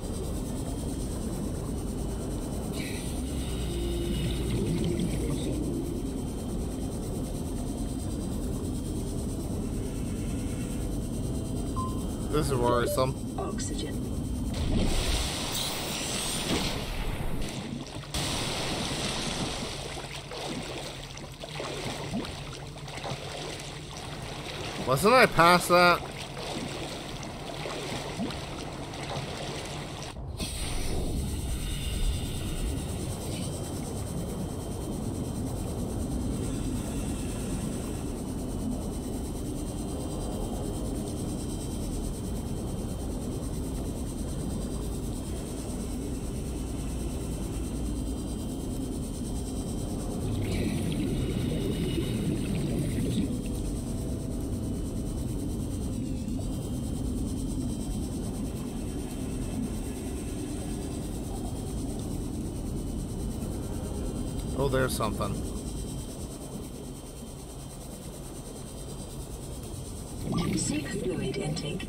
This is worrisome. Oxygen. Wasn't I past that? Oh, there's something. Seek fluid intake.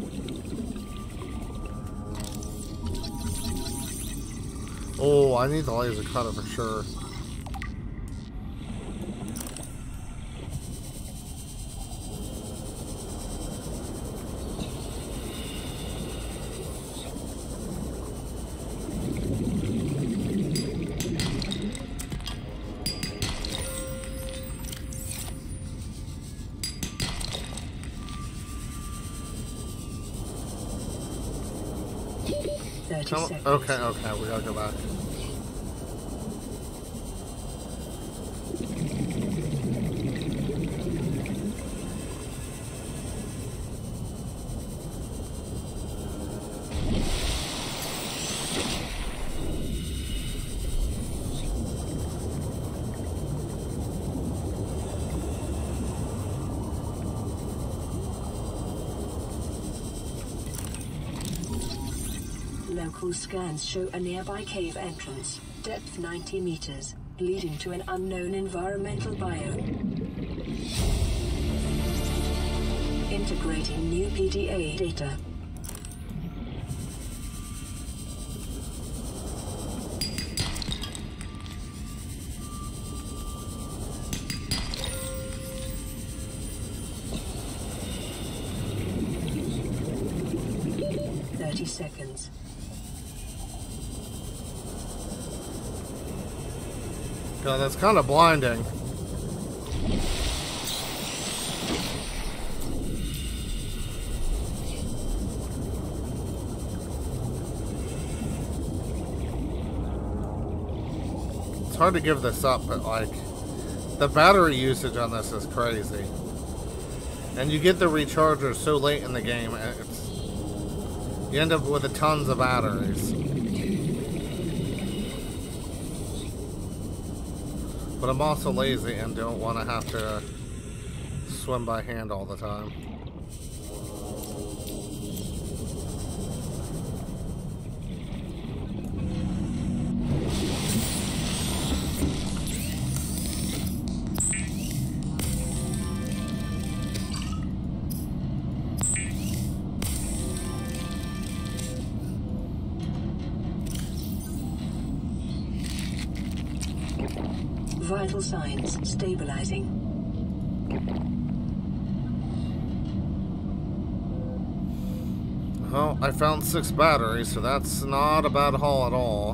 Oh, I need the laser cutter for sure. Okay, okay, we gotta go back. Local scans show a nearby cave entrance, depth 90 meters, leading to an unknown environmental biome. Integrating new PDA data. That's kind of blinding. It's hard to give this up, but like, the battery usage on this is crazy. And you get the recharger so late in the game, it's you end up with tons of batteries. But I'm also lazy and don't want to have to swim by hand all the time. Six batteries, so that's not a bad haul at all.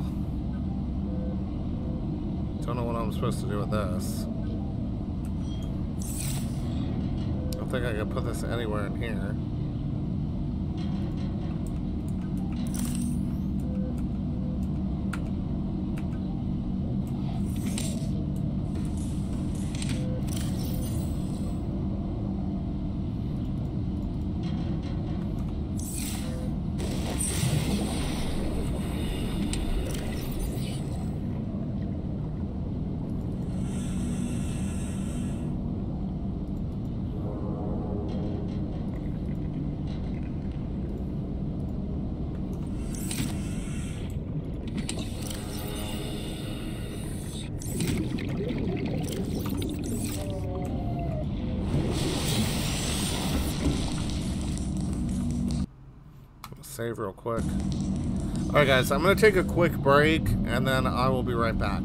Don't know what I'm supposed to do with this. I think I can put this anywhere in here. Save real quick. Alright guys, I'm going to take a quick break and then I will be right back.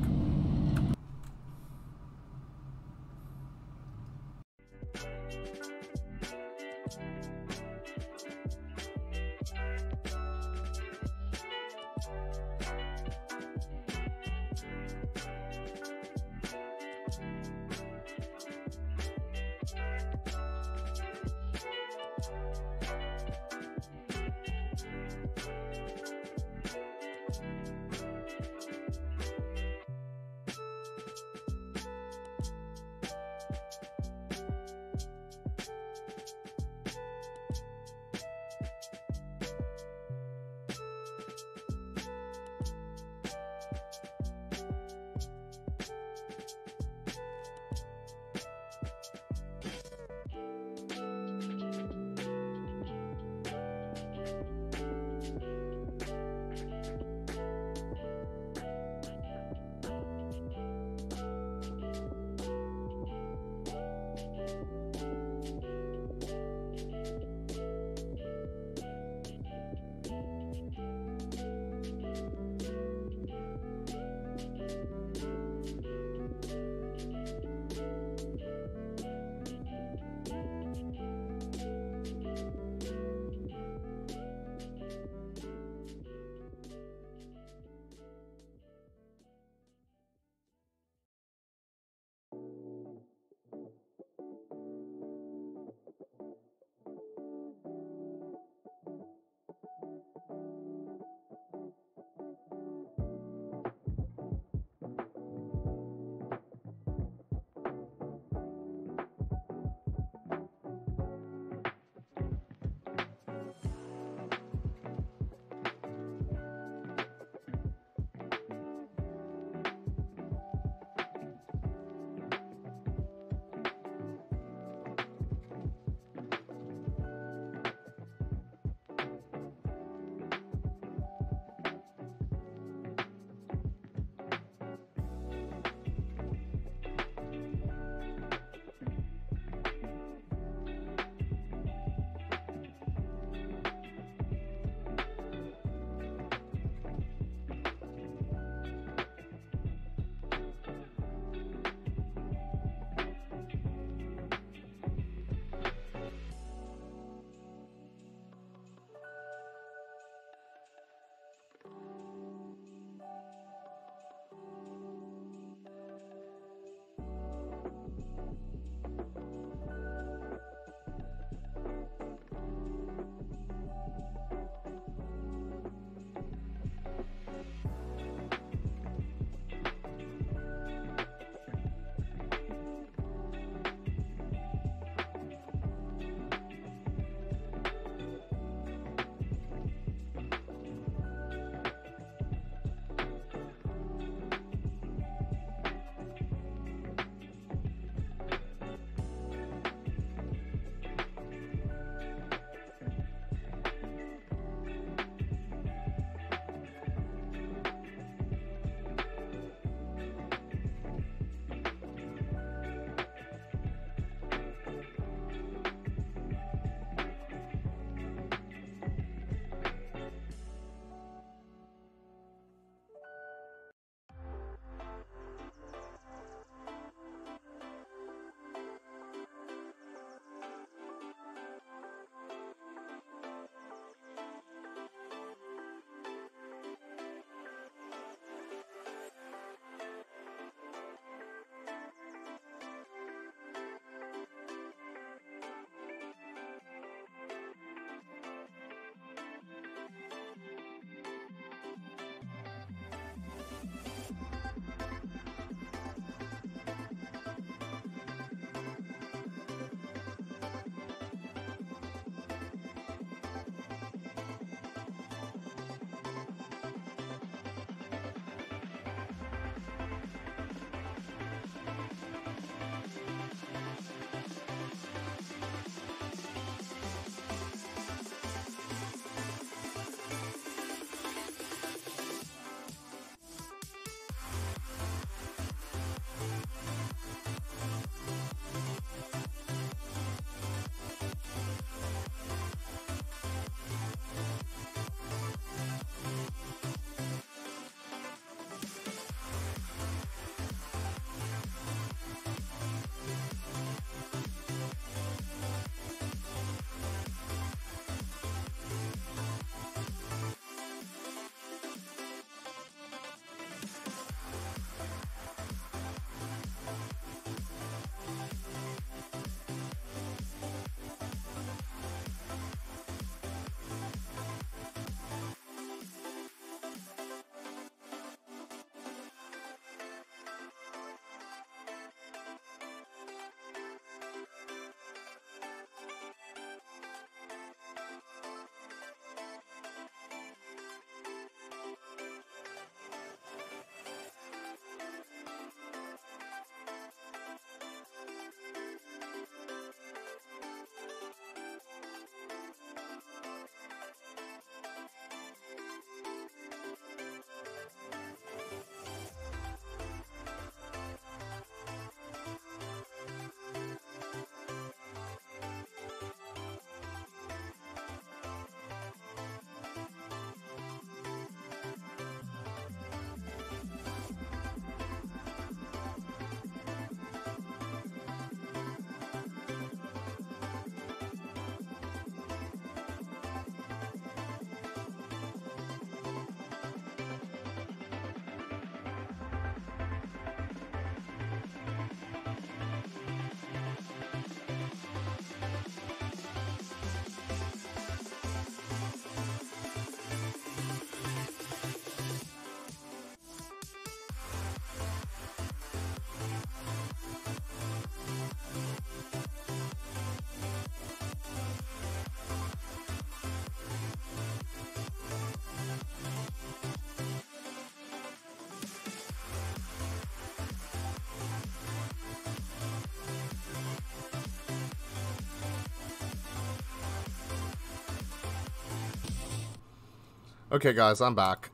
Okay, guys, I'm back.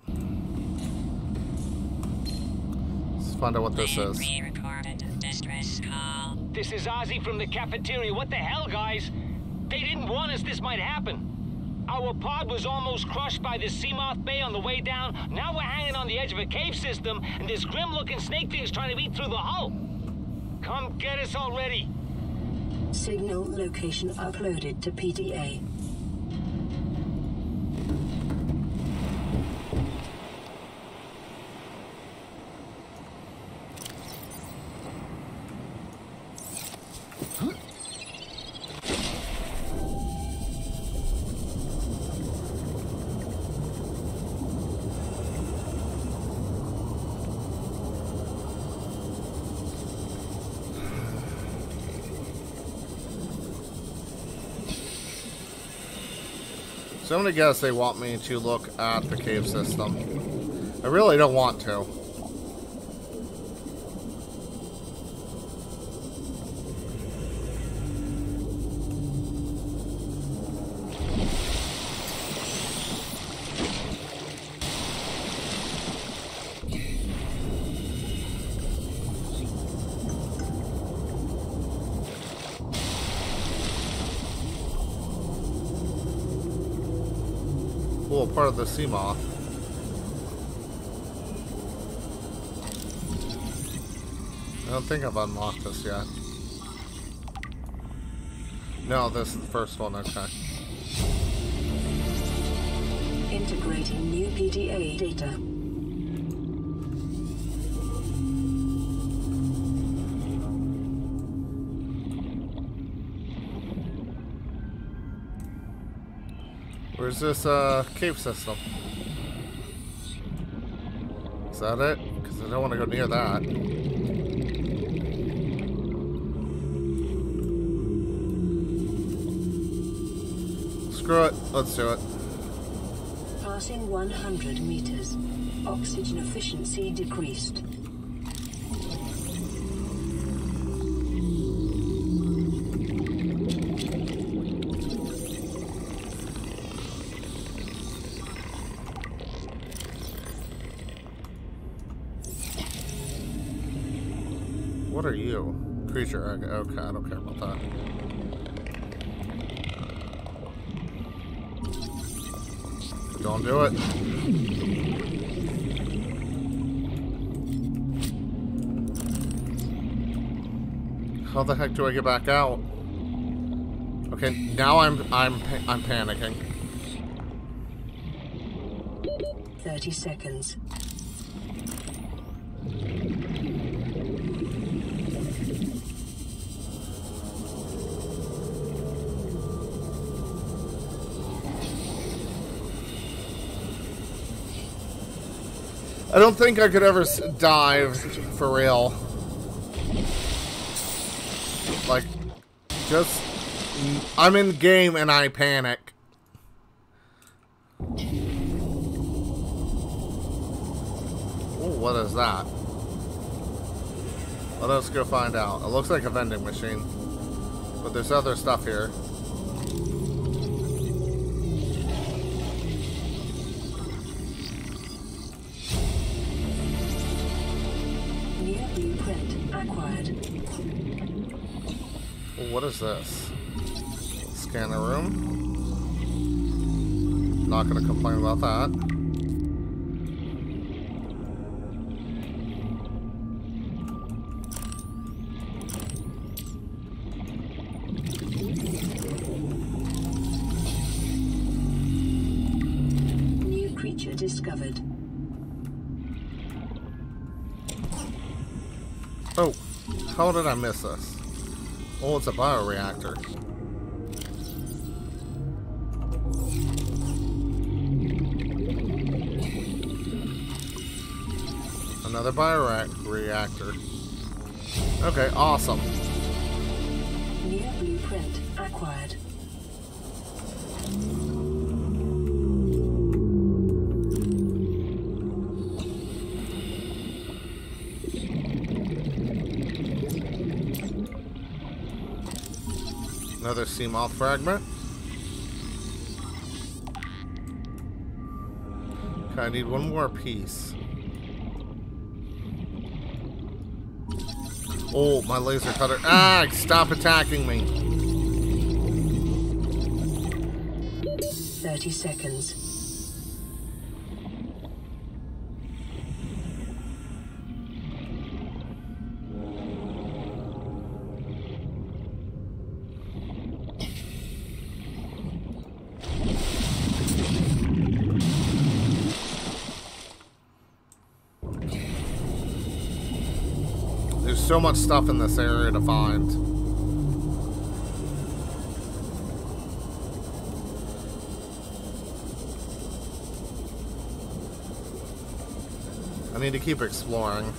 Let's find out what this is. re-recorded distress call. This is Ozzy from the cafeteria. What the hell, guys? They didn't warn us this might happen. Our pod was almost crushed by the Seamoth Bay on the way down. Now we're hanging on the edge of a cave system, and this grim-looking snake thing's trying to eat through the hull. Come get us already. Signal location uploaded to PDA. I'm gonna guess they want me to look at the cave system. I really don't want to. Part of the Seamoth. I don't think I've unlocked this yet. No, this is the first one, okay. Integrating new PDA data. Where's this uh, cave system? Is that it? Because I don't want to go near that. Screw it. Let's do it. Passing 100 meters. Oxygen efficiency decreased. How the heck do I get back out? Okay, now I'm I'm I'm panicking. 30 seconds. I don't think I could ever s- dive for real. Like, just I'm in the game and I panic. Ooh, what is that? Let us go find out. It looks like a vending machine. But there's other stuff here. Ooh, what is this? Scanner room. Not gonna complain about that. New creature discovered. Oh, how did I miss this? Oh, it's a bioreactor. Another bioreactor. Okay, awesome. New blueprint acquired. Seamoth fragment. Okay, I need one more piece. Oh, my laser cutter. Ah, stop attacking me. 30 seconds. So much stuff in this area to find. I need to keep exploring.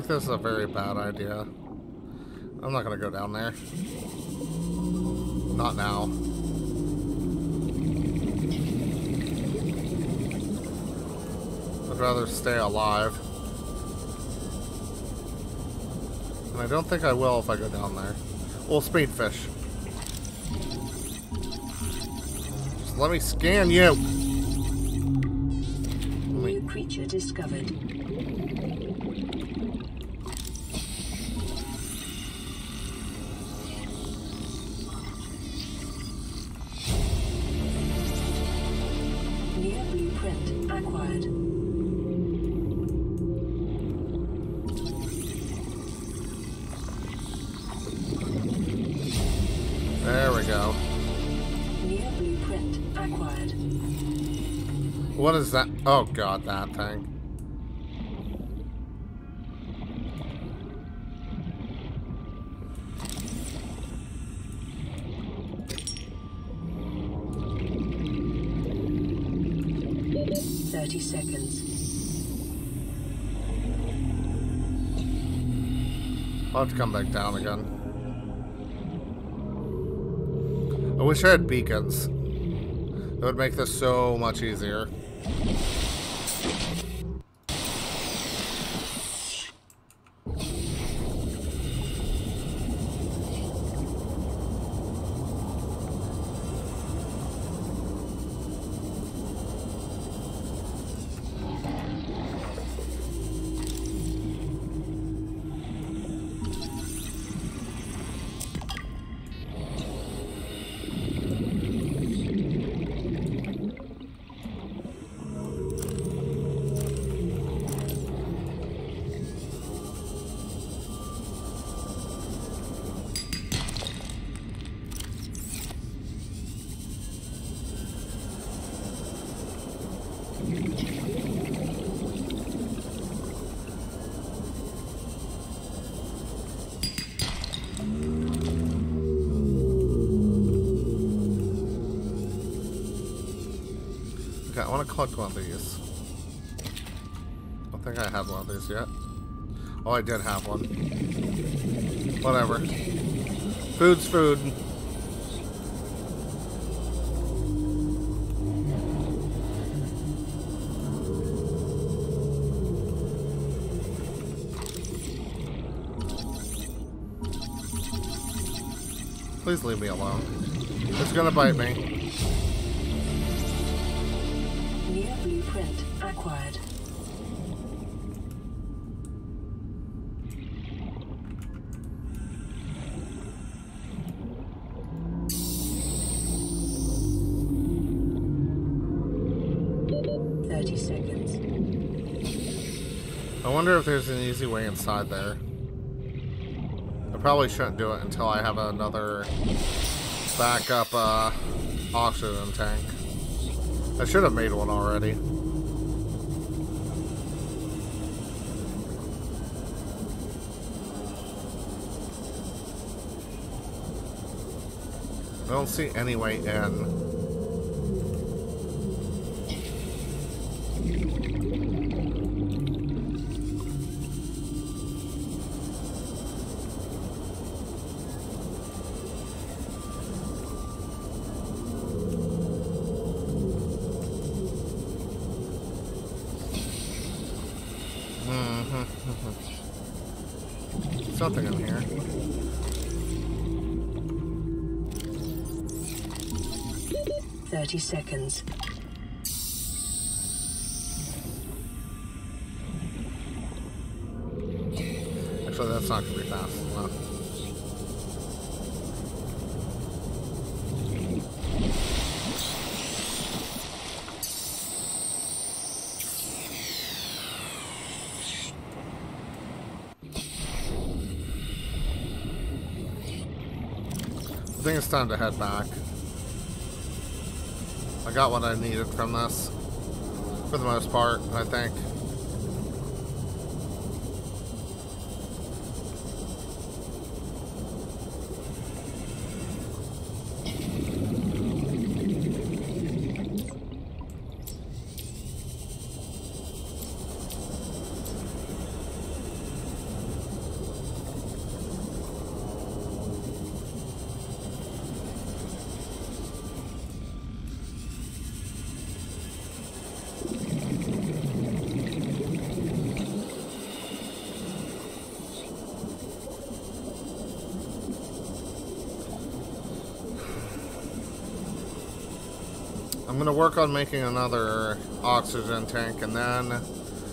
Like this is a very bad idea. I'm not gonna go down there. Not now. I'd rather stay alive. And I don't think I will if I go down there. Well, speedfish. Just let me scan you. New creature discovered. 30 seconds. I'll have to come back down again. I wish I had beacons. It would make this so much easier. Oh, I did have one. Whatever. Food's food. Please leave me alone. It's gonna bite me. New blueprint acquired. Wonder if there's an easy way inside there. I probably shouldn't do it until I have another backup uh, oxygen tank. I should have made one already. I don't see any way in. 30 seconds. Actually, that's not going to be fast enough. I think it's time to head back. I got what I needed from this. For the most part, I think. I'm gonna work on making another oxygen tank, and then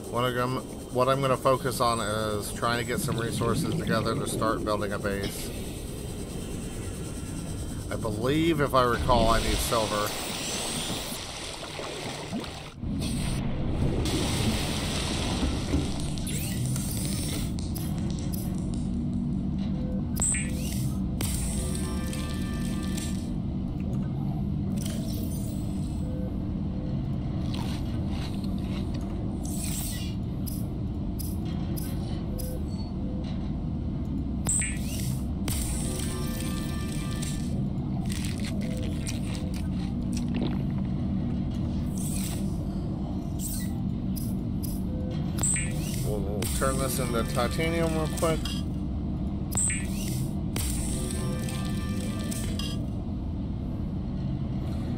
what I'm what I'm gonna focus on is trying to get some resources together to start building a base. I believe, if I recall, I need silver. Titanium real quick.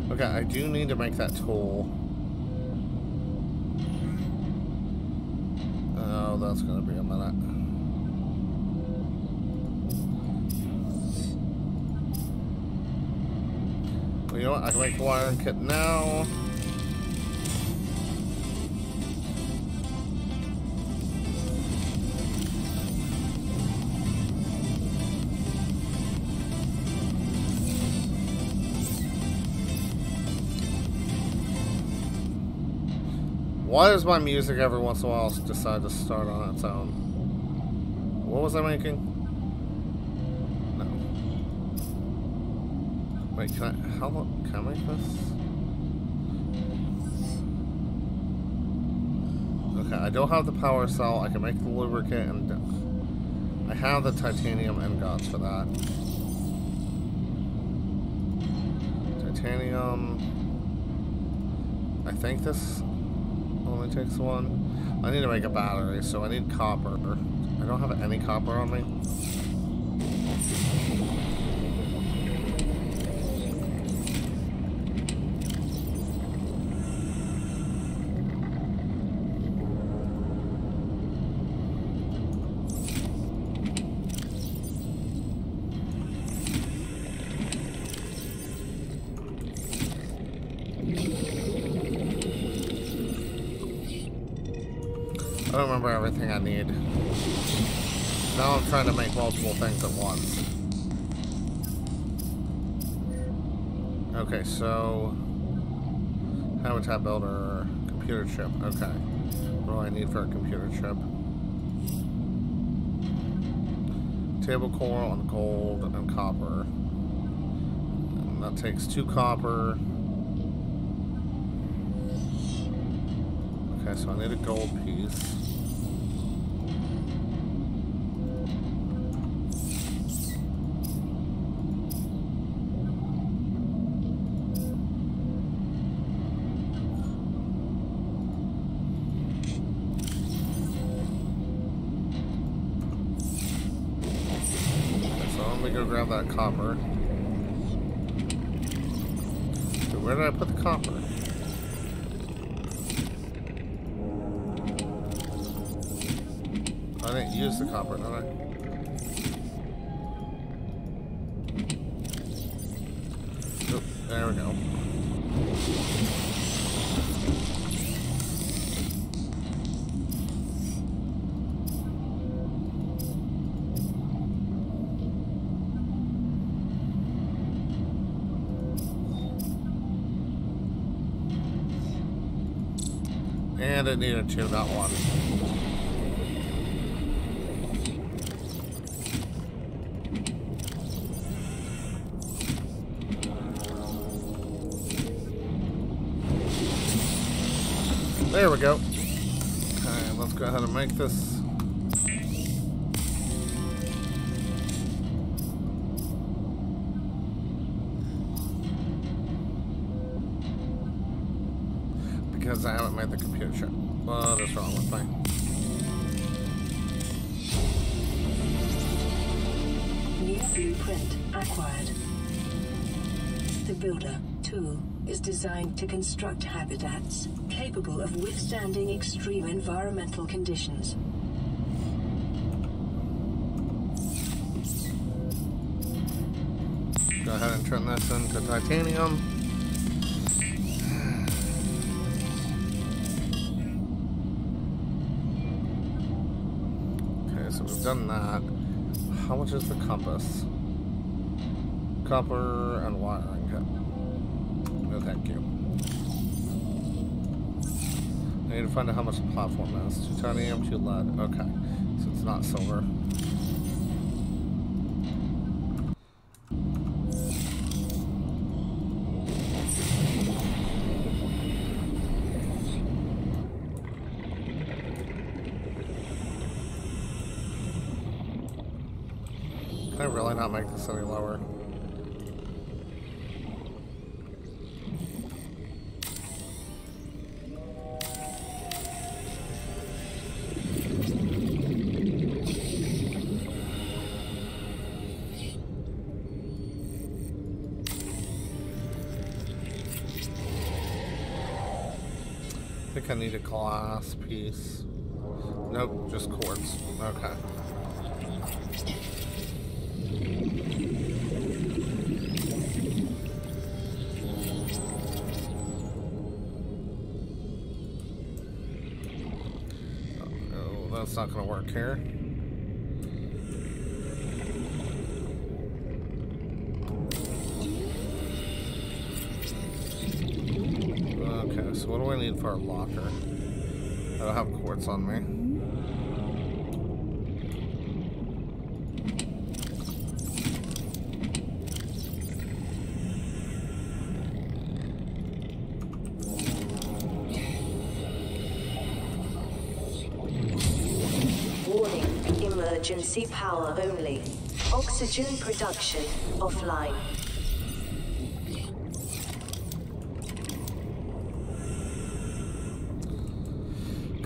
Okay, I do need to make that tool. Oh, that's gonna be a minute. You know what? I can make the wiring kit now. Why does my music every once in a while decide to start on its own? What was I making? No. Wait, can I, how, can I make this? Okay, I don't have the power cell, I can make the lubricant, and I have the titanium ingots for that. Titanium, I think this takes one. I need to make a battery, so I need copper. I don't have any copper on me. Habitat builder, computer chip. Okay. What do I need for a computer chip? Table coral and gold and copper. And that takes two copper. Okay, so I need a gold piece. Okay, so let me go grab that copper. So where did I put the copper? I didn't use the copper, did I? There we go. It needed two, not one. There we go. The Builder tool is designed to construct habitats capable of withstanding extreme environmental conditions. Go ahead and turn this into titanium. Okay, so we've done that. How much is the compass? Copper wiring kit. No, thank you. I need to find out how much the platform is. Titanium, two lead. Okay, so it's not silver. Can I really not make this any lower? Need a glass piece. Nope, just quartz. Okay. Oh, that's not going to work here. For a locker? I don't have quartz on me. Warning, emergency power only. Oxygen production offline.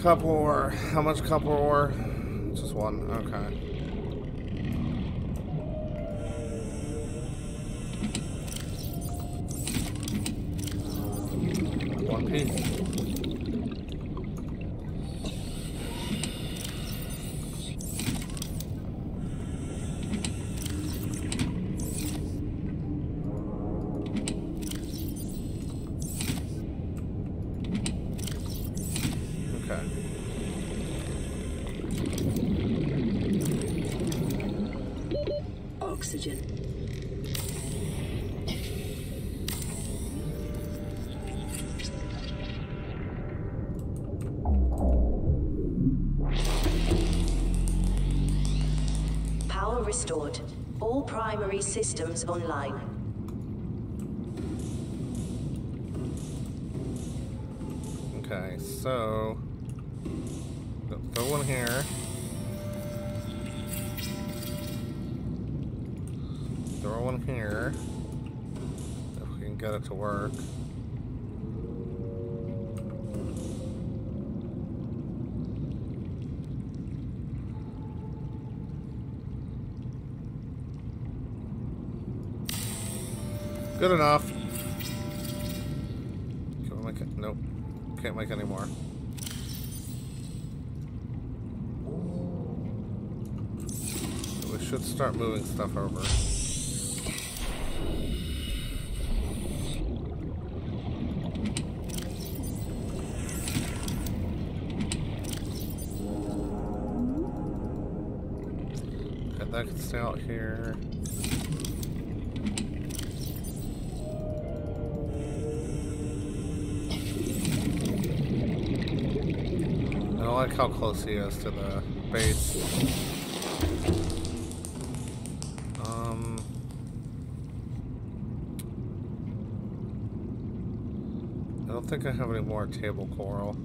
Copper ore. How much copper ore? Just one. Okay. Online. Okay, so throw one here. Throw one here. If we can get it to work. enough. Can make Nope. Can't make any more. We should start moving stuff over. That can out here. How close he is to the base. Um. I don't think I have any more table coral.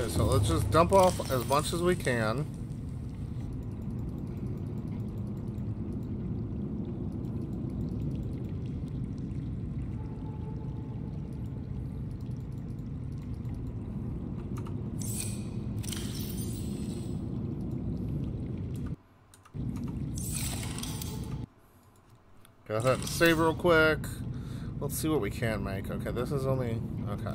Okay, so let's just dump off as much as we can. Go ahead and save real quick. Let's see what we can make. Okay, this is only... Okay.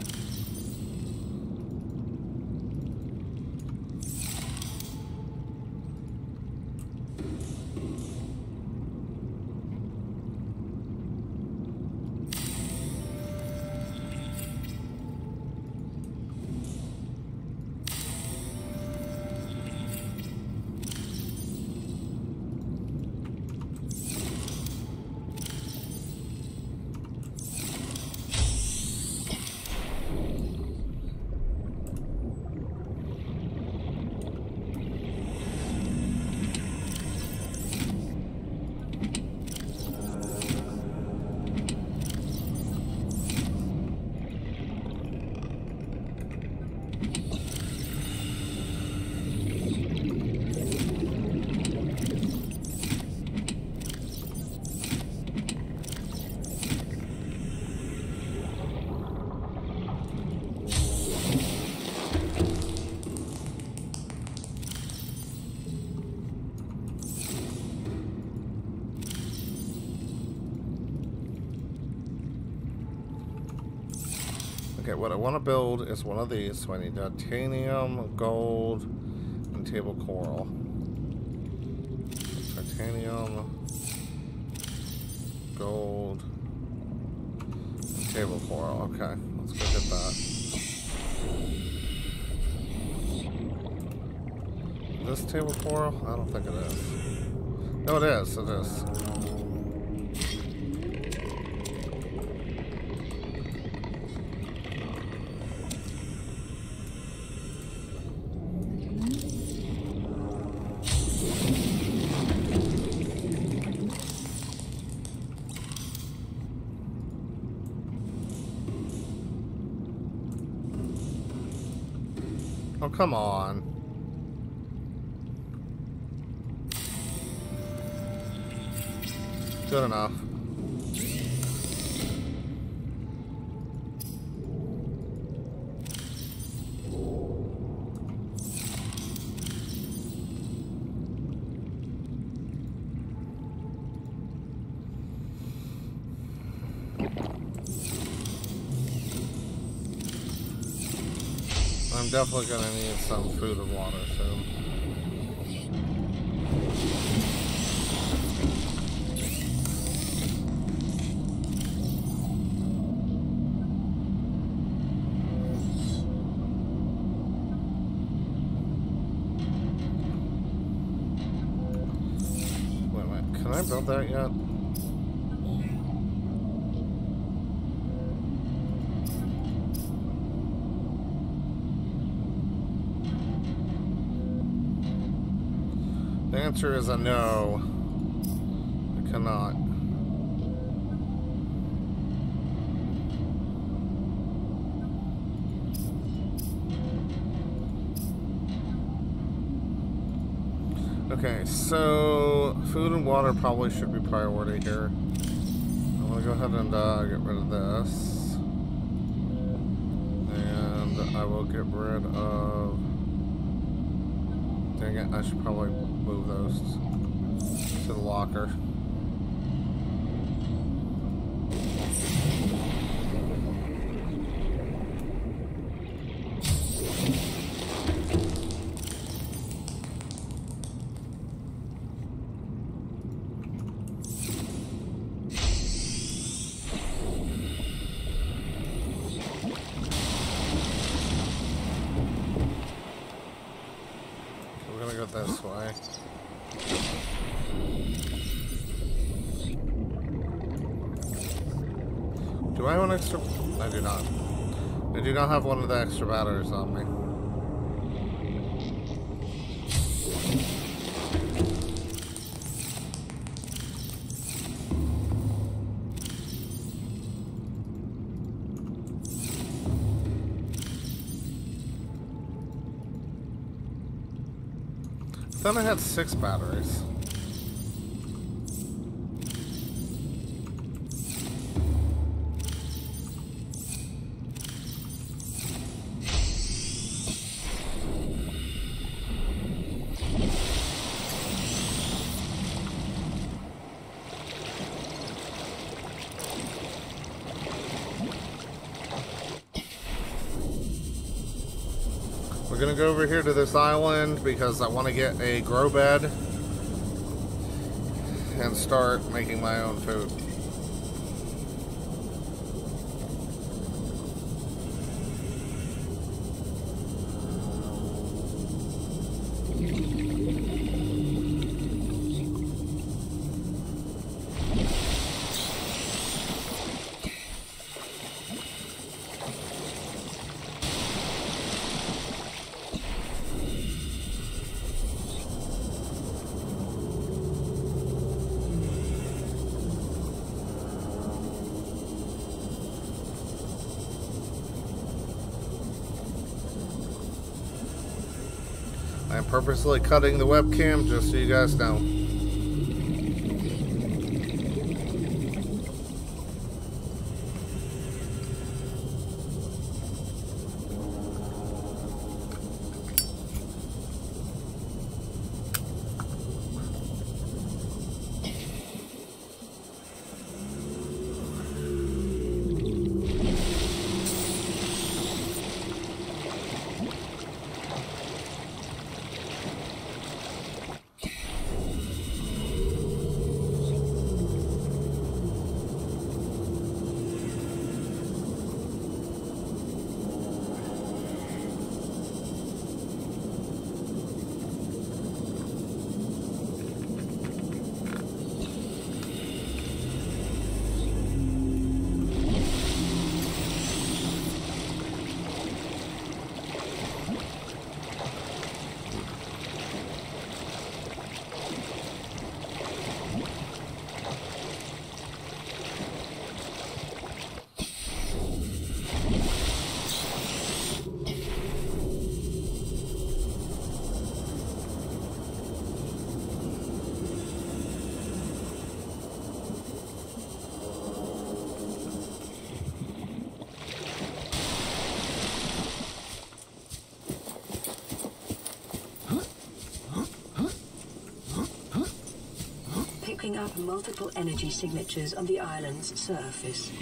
What I want to build is one of these. So I need titanium, gold, and table coral. Titanium, gold, and table coral. Okay, let's go get that. This table coral? I don't think it is. No, it is. It is. Definitely gonna need some food and water soon. Wait, wait, can I build that yet? Answer is a no. I cannot. Okay, so food and water probably should be priority here. I'm gonna go ahead and uh, get rid of this. And I will get rid of... Dang it, I should probably move those to the locker. We're gonna go this way. Do I have an extra? I do not. I do not have one of the extra batteries on me. I Thought I had six batteries. We're gonna go over here to this island because I want to get a grow bed and start making my own food. I am purposely cutting the webcam just so you guys know. Up multiple energy signatures on the island's surface.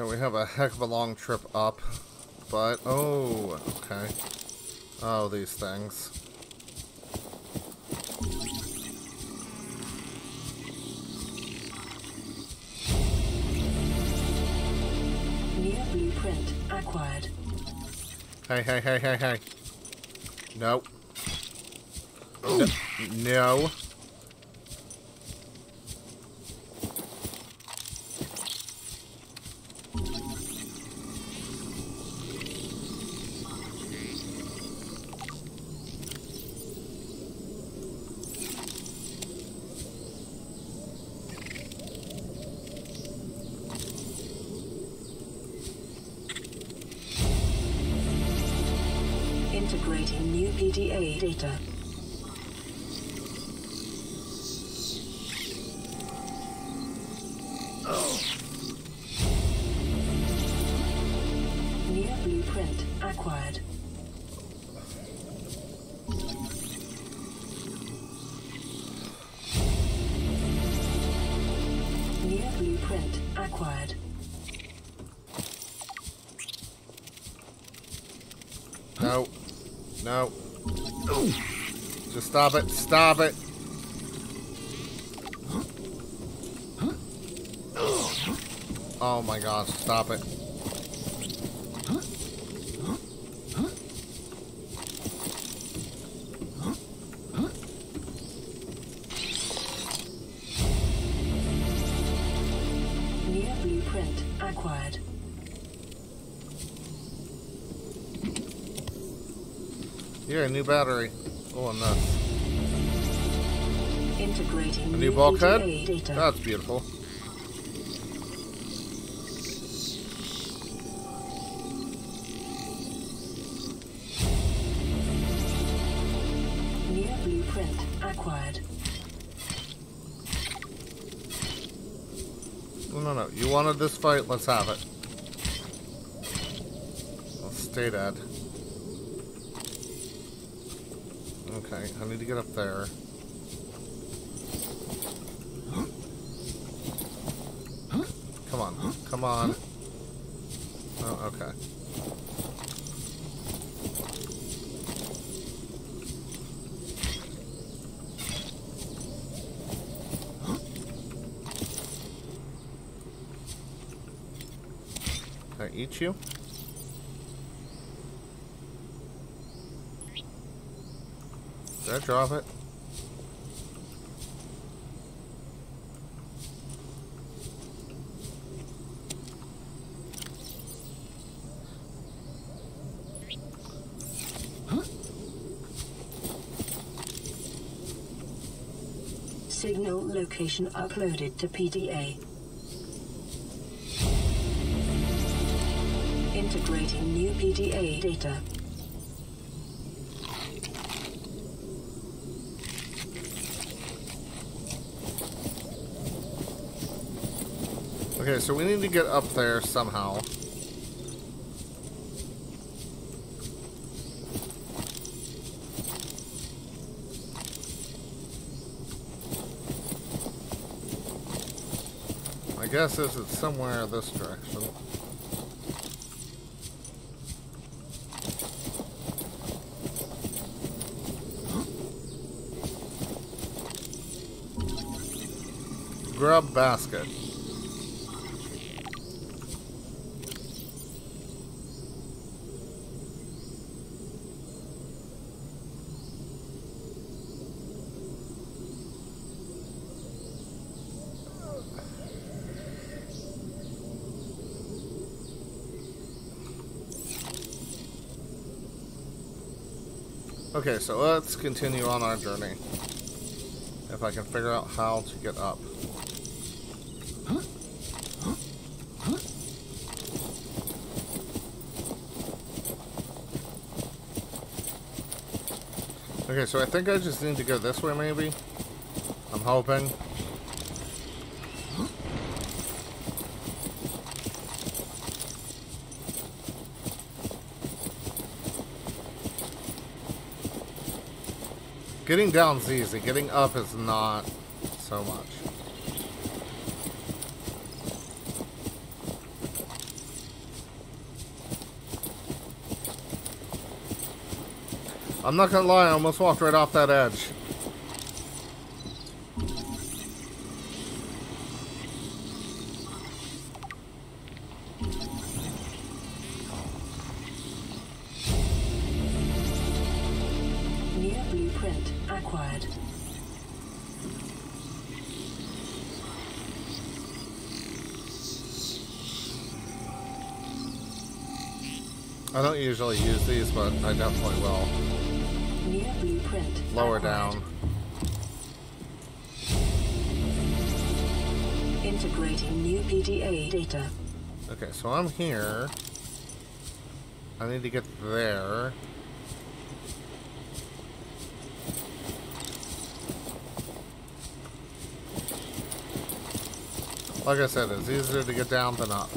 Okay, we have a heck of a long trip up, but oh, okay. Oh, these things. New blueprint acquired. Hey, hey, hey, hey, hey. No. No. no. Stop it. Stop it. Oh my gosh, stop it. Bulkhead? That's beautiful. New blueprint acquired. No, no, no. You wanted this fight, let's have it. Well, stay dead. Okay, I need to get up there. Come on, come on. Oh, okay. Can I eat you? Did I drop it? Signal location uploaded to PDA. Integrating new PDA data. Okay, so we need to get up there somehow. Guess is it's somewhere this direction. Grub basket. Okay, so let's continue on our journey. If I can figure out how to get up. Okay, so I think I just need to go this way, maybe? I'm hoping. Getting down is easy. Getting up is not so much. I'm not gonna lie, I almost walked right off that edge. Use these, but I definitely will. Lower down. Integrating new PDA data. Okay, so I'm here. I need to get there. Like I said, it's easier to get down than up.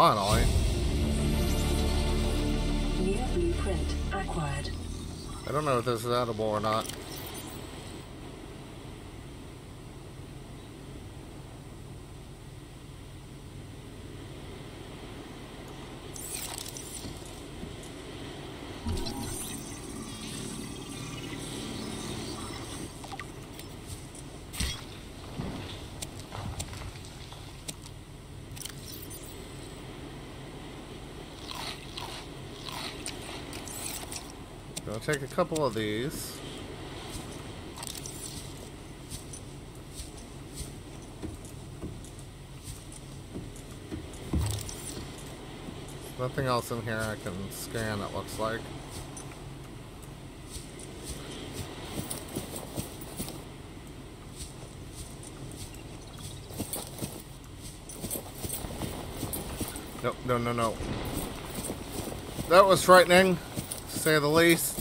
Finally. New blueprint acquired. I don't know if this is edible or not. Gonna take a couple of these. Nothing else in here I can scan, it looks like. Nope, no, no, no. That was frightening, to say the least.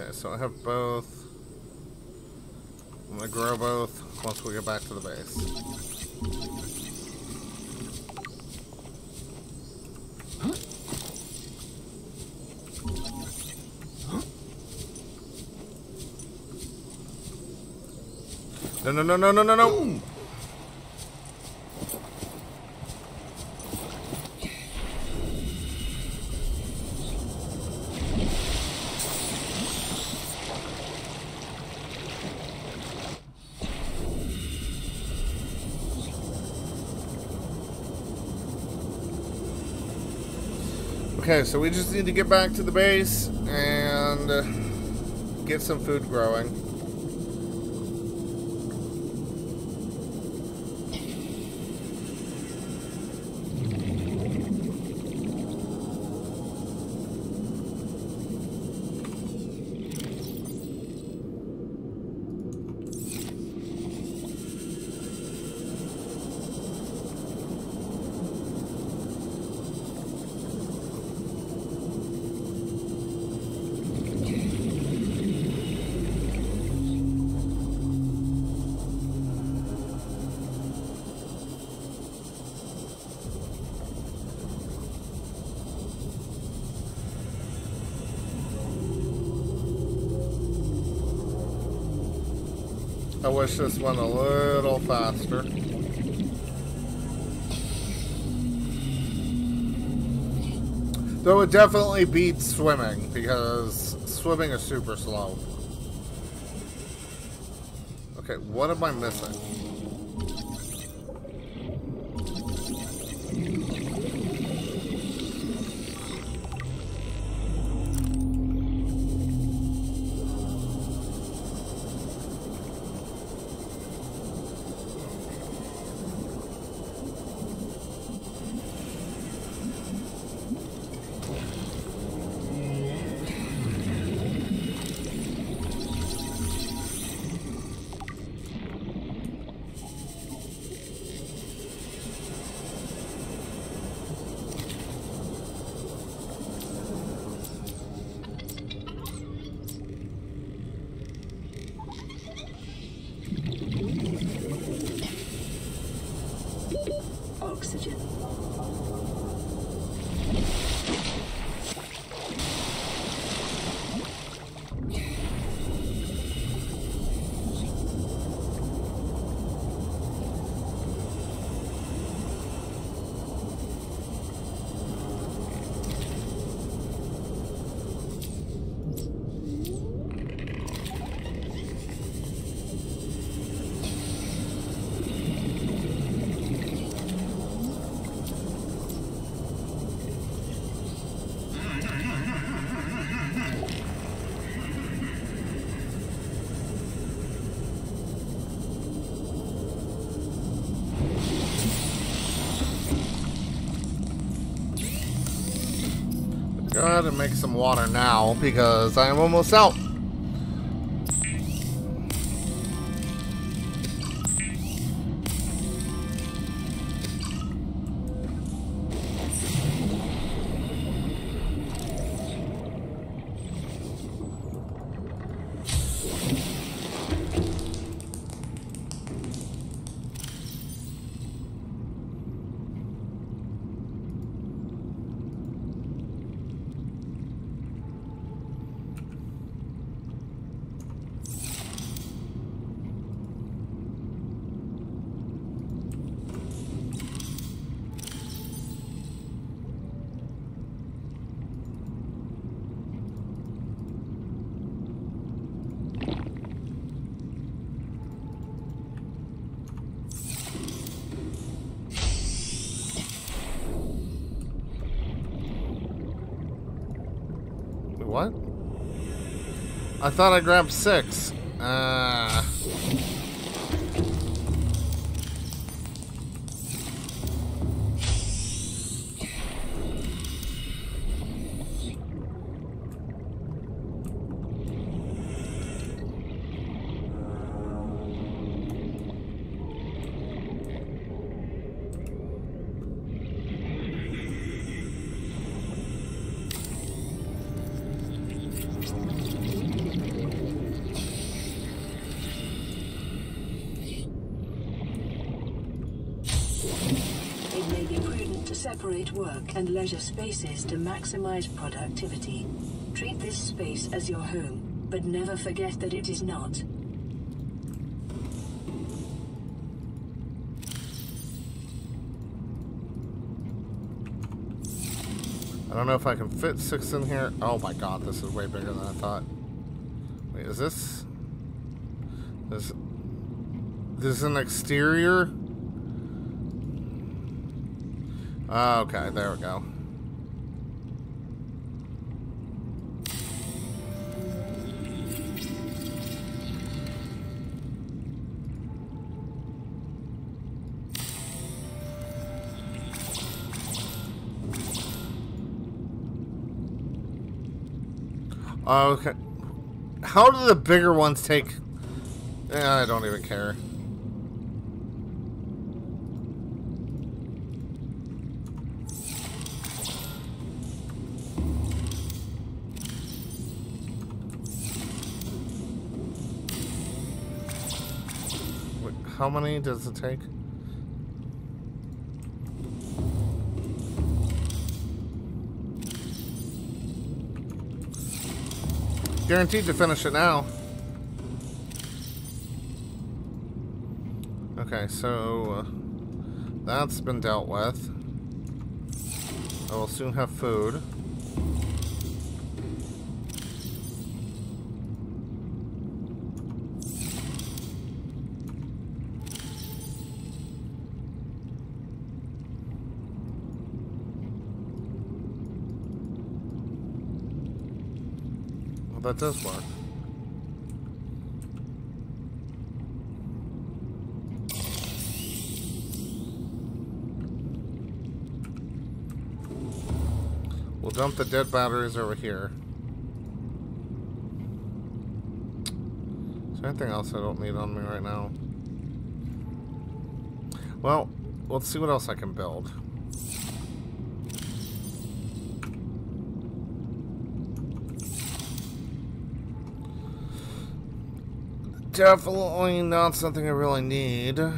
Okay, so I have both. I'm gonna grow both once we get back to the base. No, no, no, no, no, no, no! Okay, so we just need to get back to the base and uh, get some food growing. This went a little faster. Though it definitely beats swimming because swimming is super slow. Okay, what am I missing? Water now because I am almost out. I thought I grabbed six. Work and spaces to maximize productivity. Treat this space as your home, but never forget that it is not. I don't know if I can fit six in here. Oh my god, this is way bigger than I thought. Wait, is this... This... This is an exterior? Ah, okay, there we go. Okay. How do the bigger ones take... Eh, I don't even care. How many does it take? Guaranteed to finish it now. Okay, so uh, that's been dealt with. I will soon have food. Well, that does work. We'll dump the dead batteries over here. Is there anything else I don't need on me right now? Well, let's see what else I can build. Definitely not something I really need. I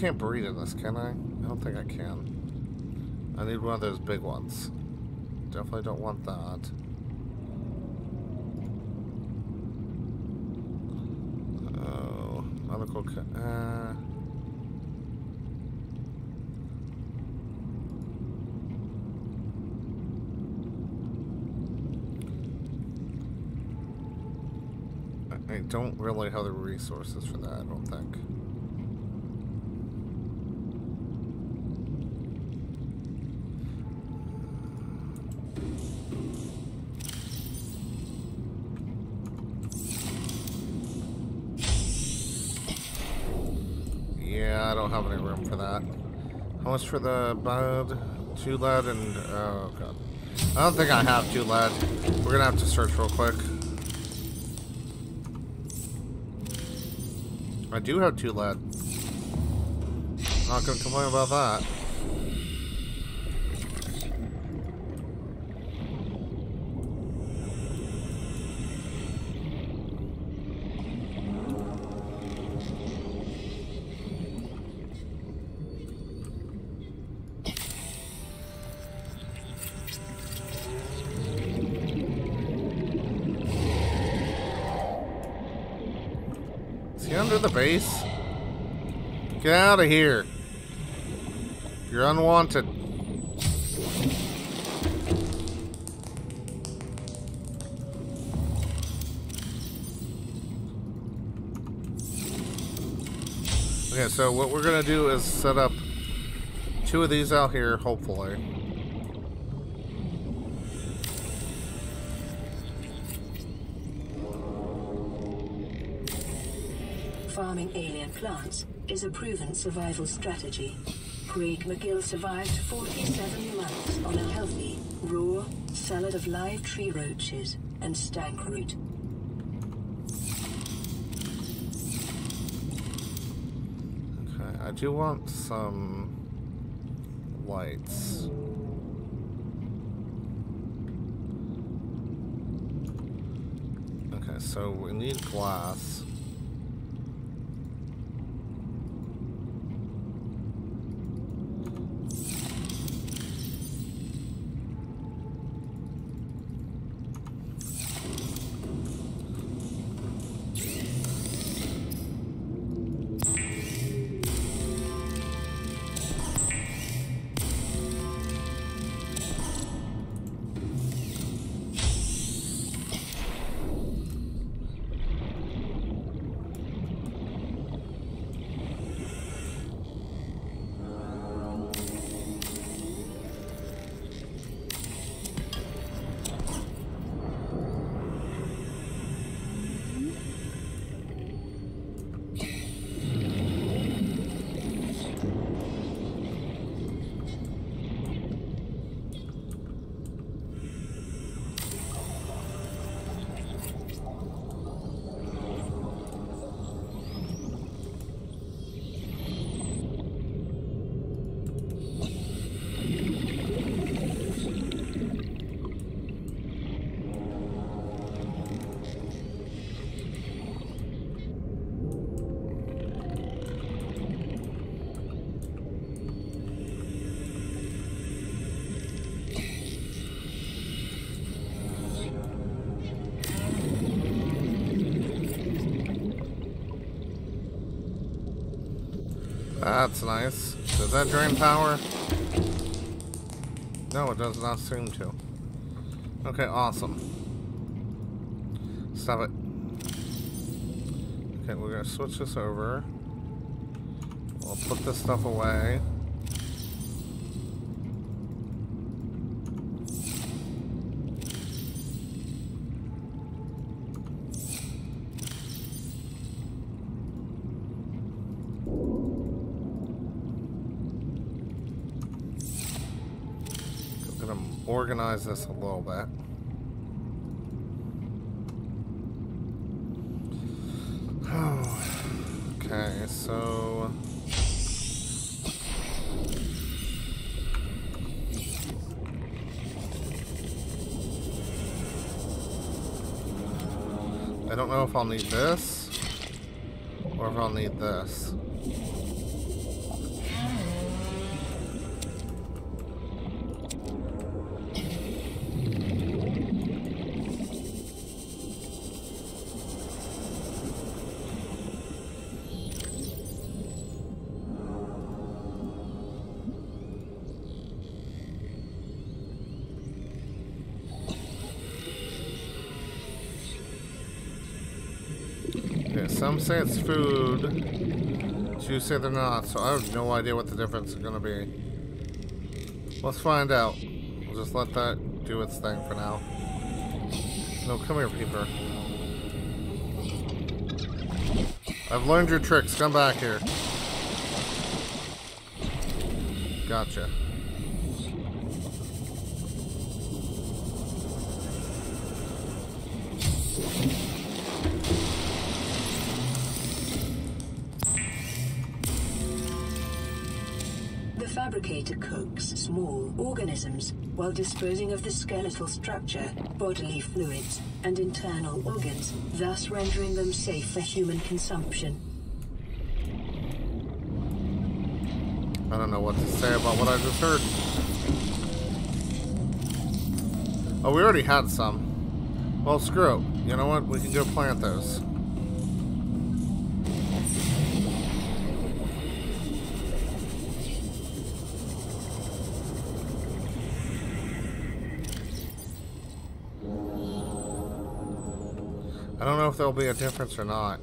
can't breathe in this, can I? I don't think I can. I need one of those big ones. Definitely don't want that. Oh, medical. ca- Uh, I- I don't really have the resources for that, I don't think. Yeah, I don't have any room for that. How much for the bud? Two lead and oh god. I don't think I have two lead. We're gonna have to search real quick. I do have two lead. Not gonna complain about that. Under the base? Get out of here. You're unwanted. Okay, so what we're gonna do is set up two of these out here, hopefully. Plants is a proven survival strategy. Craig McGill survived 47 months on a healthy, raw salad of live tree roaches and stank root. Okay, I do want some lights. Okay, so we need glass. That's nice. Does that drain power? No, it does not seem to. Okay, awesome. Stop it. Okay, we're gonna switch this over. We'll put this stuff away. I'm gonna this a little bit. okay, so I don't know if I'll need this or if I'll need this. Say it's food. Two say they're not, so I have no idea what the difference is gonna be. Let's find out. We'll just let that do its thing for now. No, come here, Peeper. I've learned your tricks. Come back here. Gotcha. Small organisms while disposing of the skeletal structure, bodily fluids, and internal organs, thus rendering them safe for human consumption. I don't know what to say about what I just heard. Oh, we already had some. Well, screw it. You know what? We can go plant those. If there'll be a difference or not.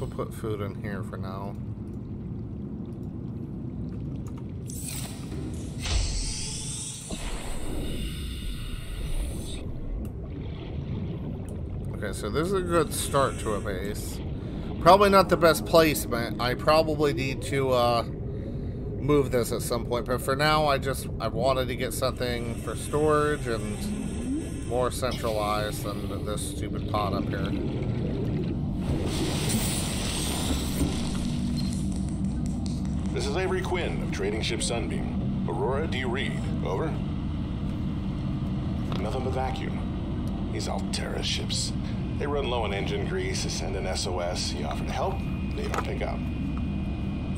We'll put food in here for now. Okay, so this is a good start to a base. Probably not the best placement. I probably need to uh, move this at some point. But for now, I just I wanted to get something for storage and more centralized than this stupid pot up here. This is Avery Quinn Trading Ship Sunbeam. Aurora, do you read? Over. Nothing but vacuum. These Alterra ships. They run low on engine grease, they send an SOS, you offer to help, they don't pick up.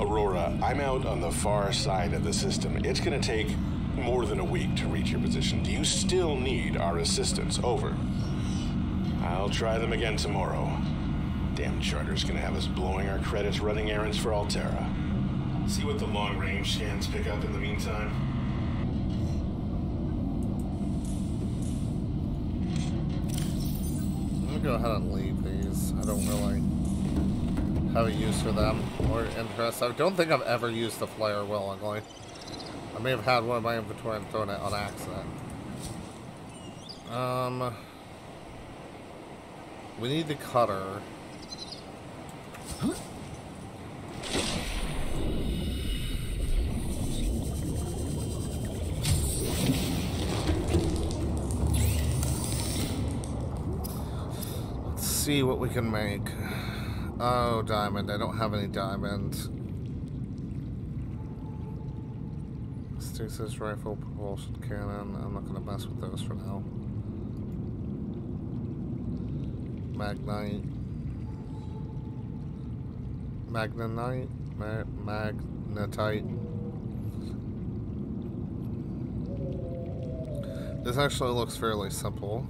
Aurora, I'm out on the far side of the system. It's gonna take more than a week to reach your position. Do you still need our assistance? Over. I'll try them again tomorrow. Damn charter's gonna have us blowing our credits running errands for Alterra. See what the long range scans pick up in the meantime. I'm gonna go ahead and leave these. I don't really have a use for them or interest. I don't think I've ever used the flare willingly. I may have had one in my inventory and thrown it on accident. Um, we need the cutter. Let's see what we can make. Oh, diamond. I don't have any diamond. Stasis rifle, propulsion cannon. I'm not gonna mess with those for now. Magnite. Magnanite? Ma magnetite. This actually looks fairly simple.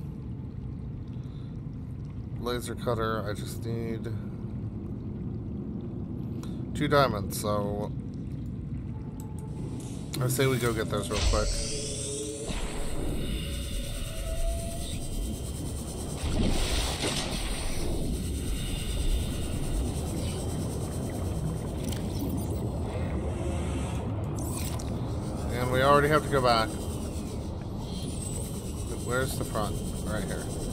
Laser cutter, I just need two diamonds, so I say we go get those real quick. And we already have to go back. Where's the front? Right here.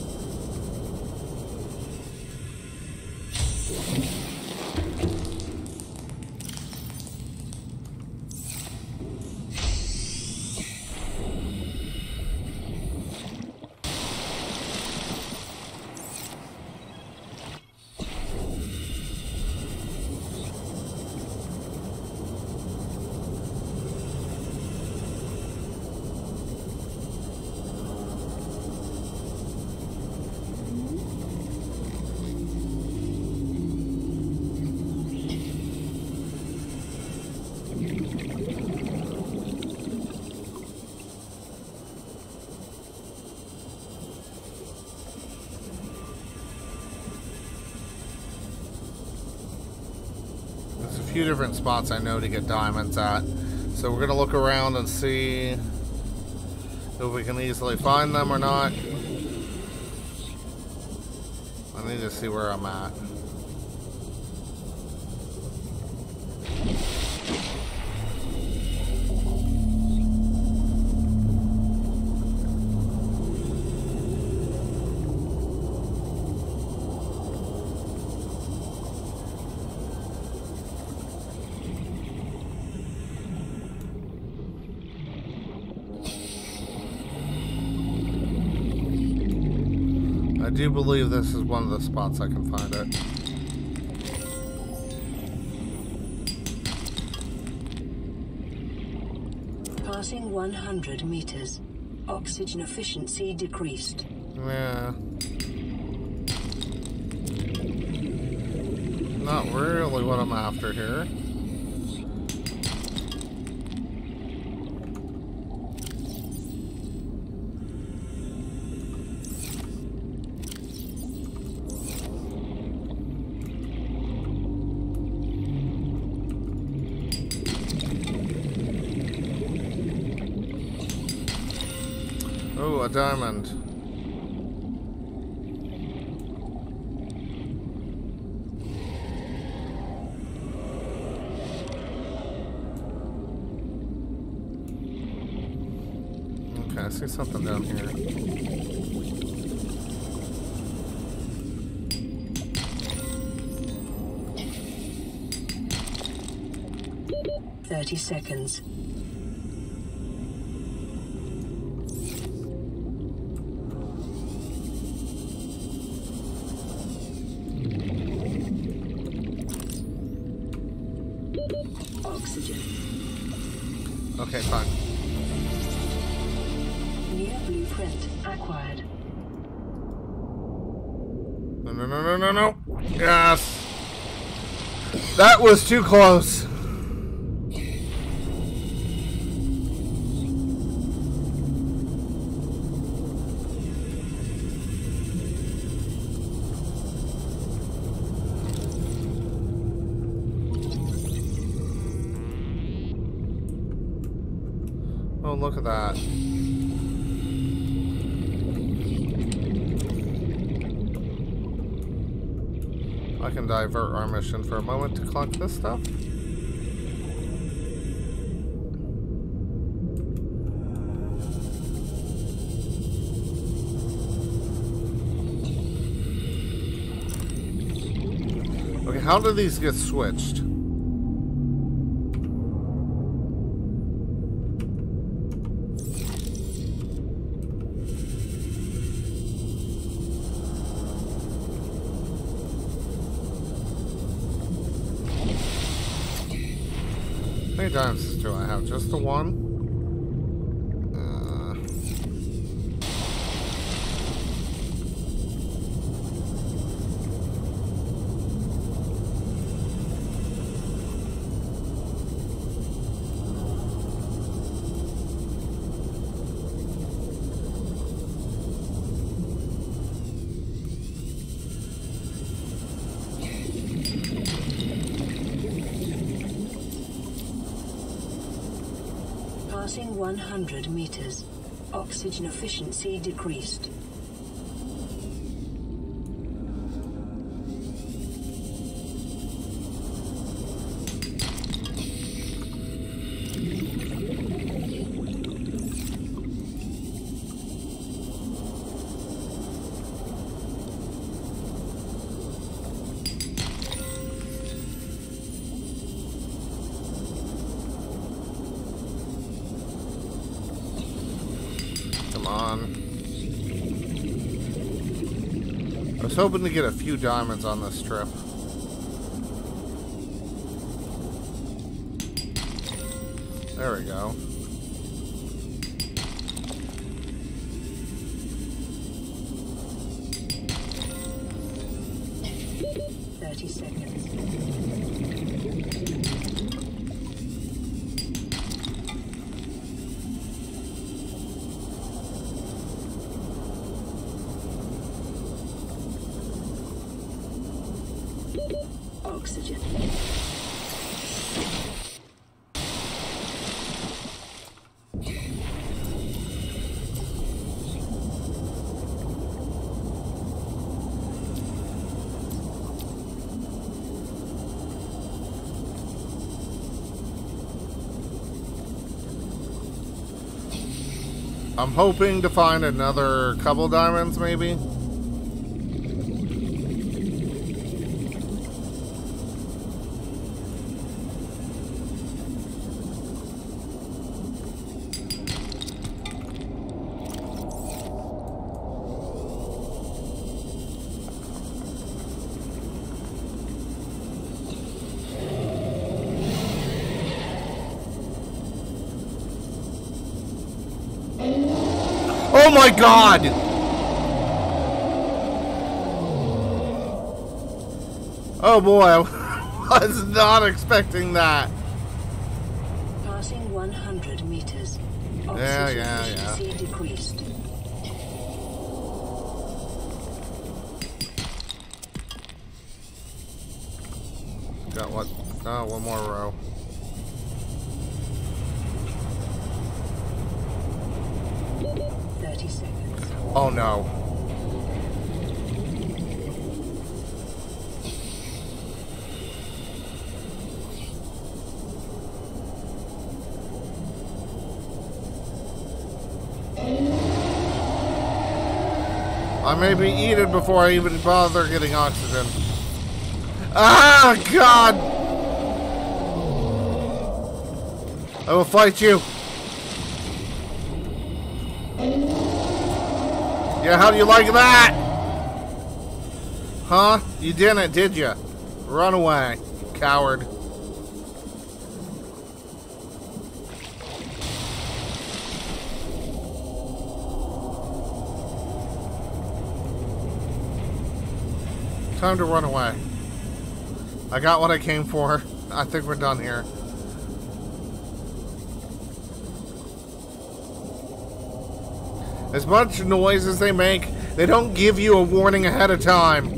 Different spots I know to get diamonds at. So we're going to look around and see if we can easily find them or not. I need to see where I'm at. Believe this is one of the spots I can find it. Passing 100 meters. Oxygen efficiency decreased. Yeah. Not really what I'm after here. Diamond. Okay, I see something down here. Thirty seconds. That was too close. Oh, look at that. I can divert our mission for moment this stuff. Okay, how do these get switched? Just the one? Uh, Passing 100 meters. Oxygen efficiency decreased. Hoping to get a few diamonds on this trip. There we go. Thirty seconds. oxygen. I'm hoping to find another couple diamonds, maybe. God! Oh boy, I was not expecting that. Passing 100 meters. Yeah, Oxygen yeah, yeah. efficiency decreased. Got what? Oh, one more row. Thirty seconds. Oh no. I may be eaten before I even bother getting oxygen. Ah, God! I will fight you. Yeah, how do you like that? Huh? You didn't, did you? Run away, you coward. Time to run away. I got what I came for. I think we're done here. As much noise as they make, they don't give you a warning ahead of time.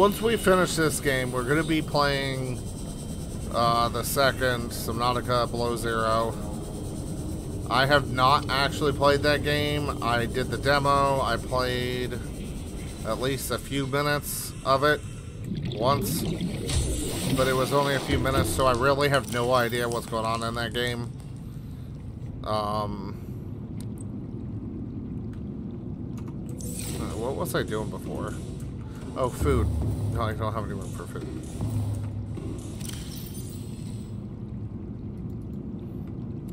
Once we finish this game, we're going to be playing uh, the second Subnautica Below Zero. I have not actually played that game. I did the demo. I played at least a few minutes of it once. But it was only a few minutes, so I really have no idea what's going on in that game. Um, what was I doing before? Oh, food. No, I don't have any room for food.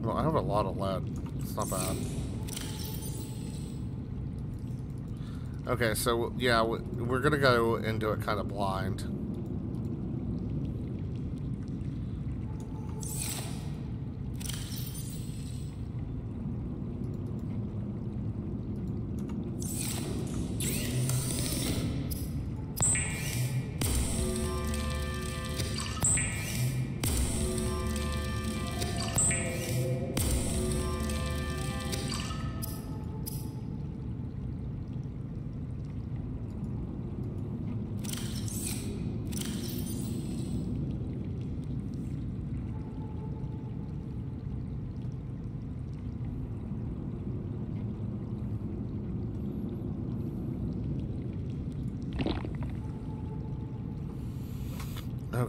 Well, I have a lot of lead. It's not bad. Okay, so, yeah, we- we're gonna go into it kind of blind.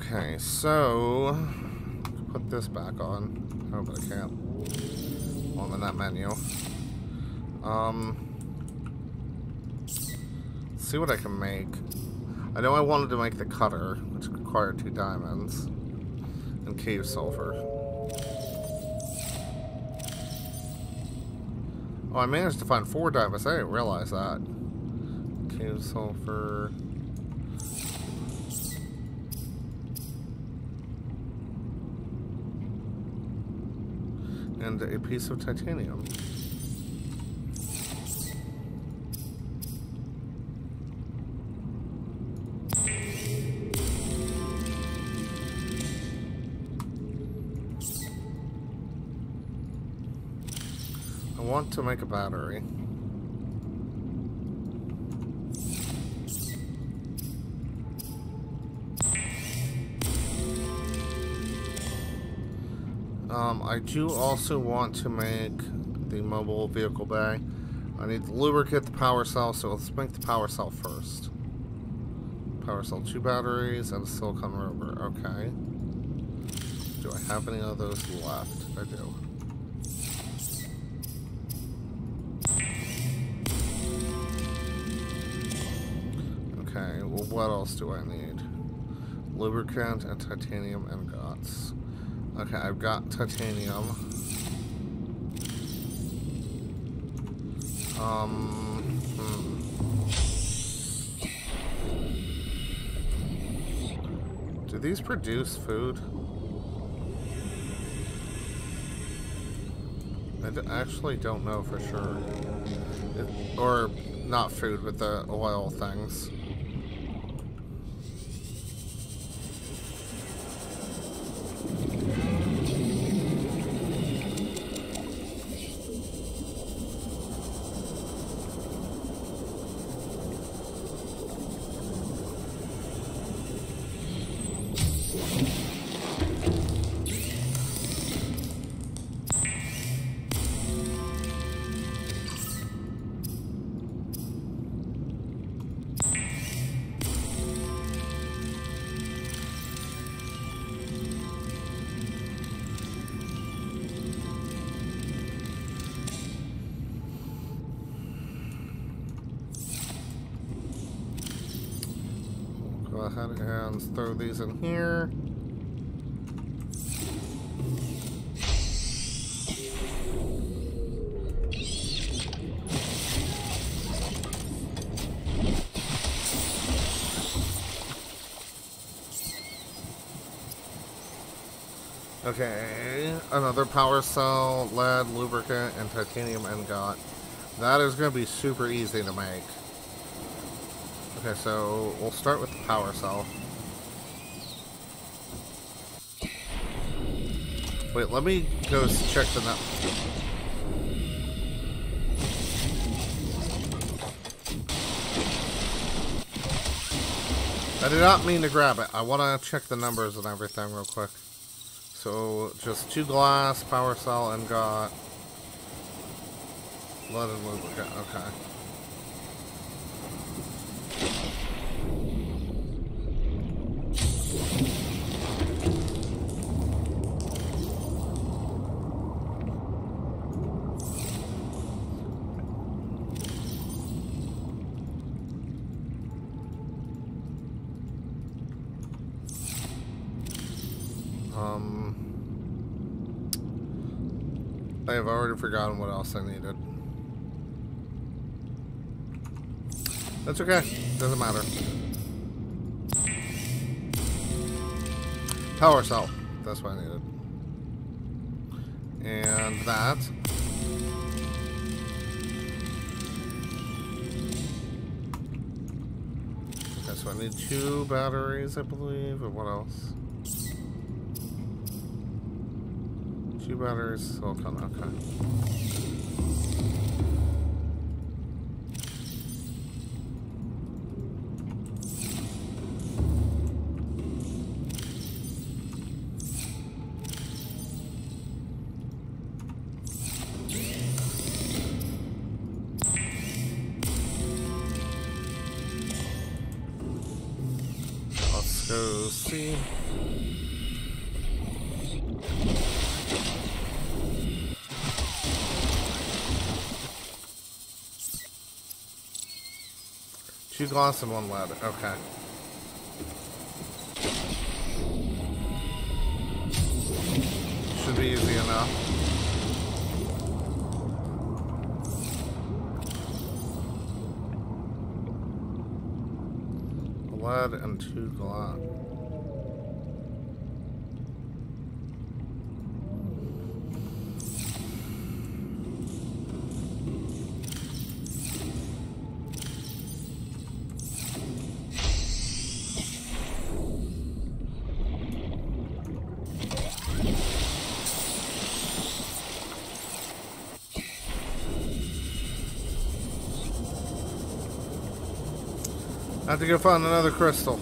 Okay, so put this back on. Oh, but I can't. I'm in that menu. Um, see what I can make. I know I wanted to make the cutter, which required two diamonds, and cave sulfur. Oh, I managed to find four diamonds. I didn't realize that. Cave sulfur. And a piece of titanium. I want to make a battery. I do also want to make the mobile vehicle bay. I need to lubricant, the power cell, so let's make the power cell first. Power cell, two batteries, and a silicon rubber. Okay. Do I have any of those left? I do. Okay, well what else do I need? Lubricant and titanium ingots. Okay, I've got titanium. Um, hmm. Do these produce food? I d actually don't know for sure. It, or, not food, but the oil things. Throw these in here. Okay, another power cell, lead, lubricant, and titanium ingot. That is going to be super easy to make. Okay, so we'll start with the power cell. Wait, let me go check the net. I did not mean to grab it. I want to check the numbers and everything real quick. So, just two glass, power cell, and got lead and lubricant. Okay. Um, Forgotten what else I needed. That's okay. Doesn't matter. Power cell. That's what I needed. And that. Okay, so I need two batteries, I believe. And what else? Two batteries, oh, silicon, okay. Gloss and one lead. Okay. Should be easy enough. Lead and two gloss. Have to go find another crystal.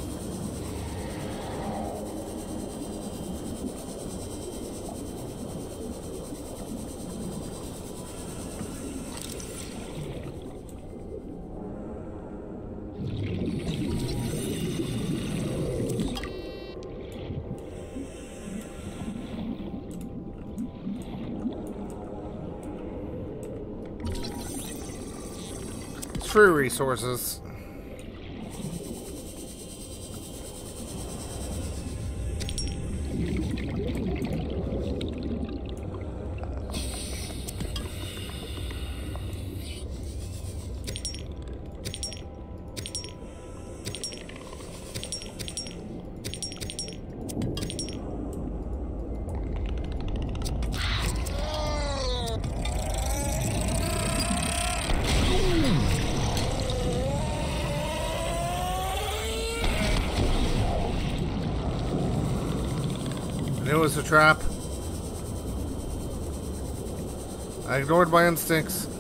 Free resources. Trap. I ignored my instincts.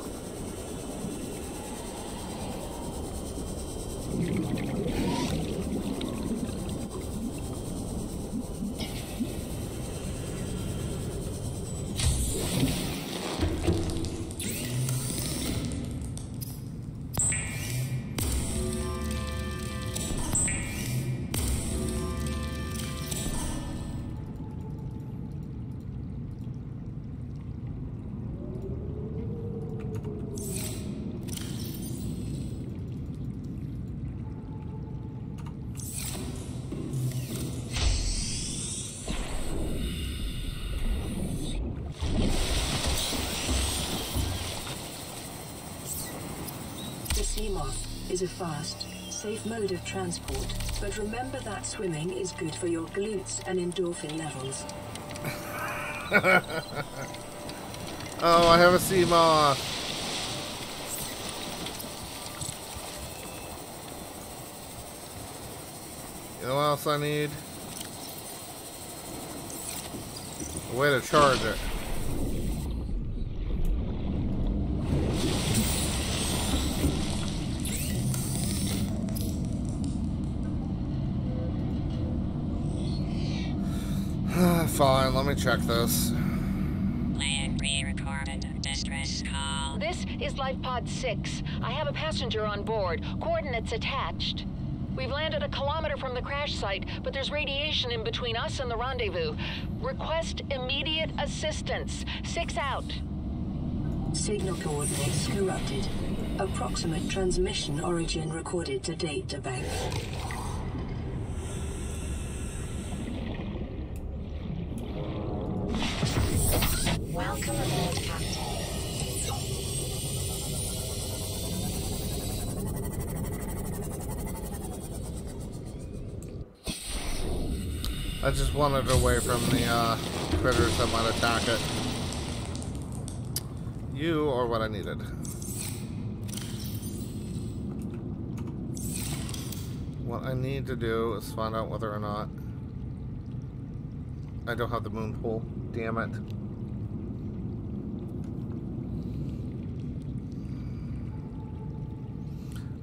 Mode of transport, but remember that swimming is good for your glutes and endorphin levels. Oh, I have a Seamoth. You know what else I need? A way to charge it. Fine, let me check this. Land re-recorded distress call. This is Lifepod 6. I have a passenger on board. Coordinates attached. We've landed a kilometer from the crash site, but there's radiation in between us and the rendezvous. Request immediate assistance. Six out. Signal coordinates corrupted. Approximate transmission origin recorded to data bank. Just wanted away from the uh, critters that might attack it. You are what I needed. What I need to do is find out whether or not I don't have the Moonpool. Damn it.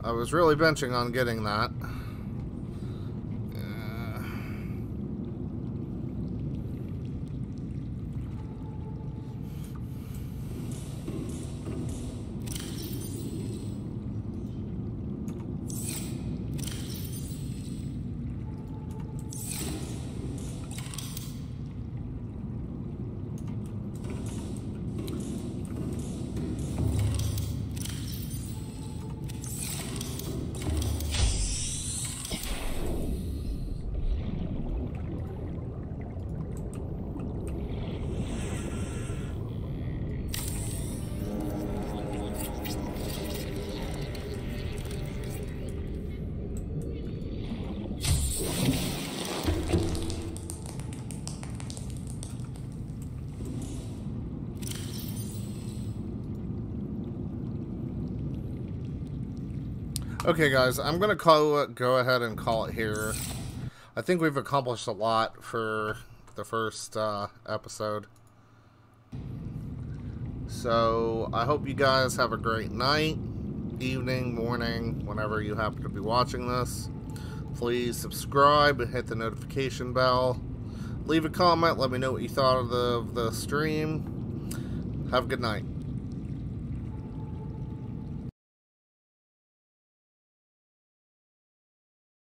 I was really benching on getting that. Okay, guys, I'm gonna call go ahead and call it here. I think we've accomplished a lot for the first uh, episode. So I hope you guys have a great night, evening, morning, whenever you happen to be watching this. Please subscribe and hit the notification bell. Leave a comment. Let me know what you thought of the, of the stream. Have a good night.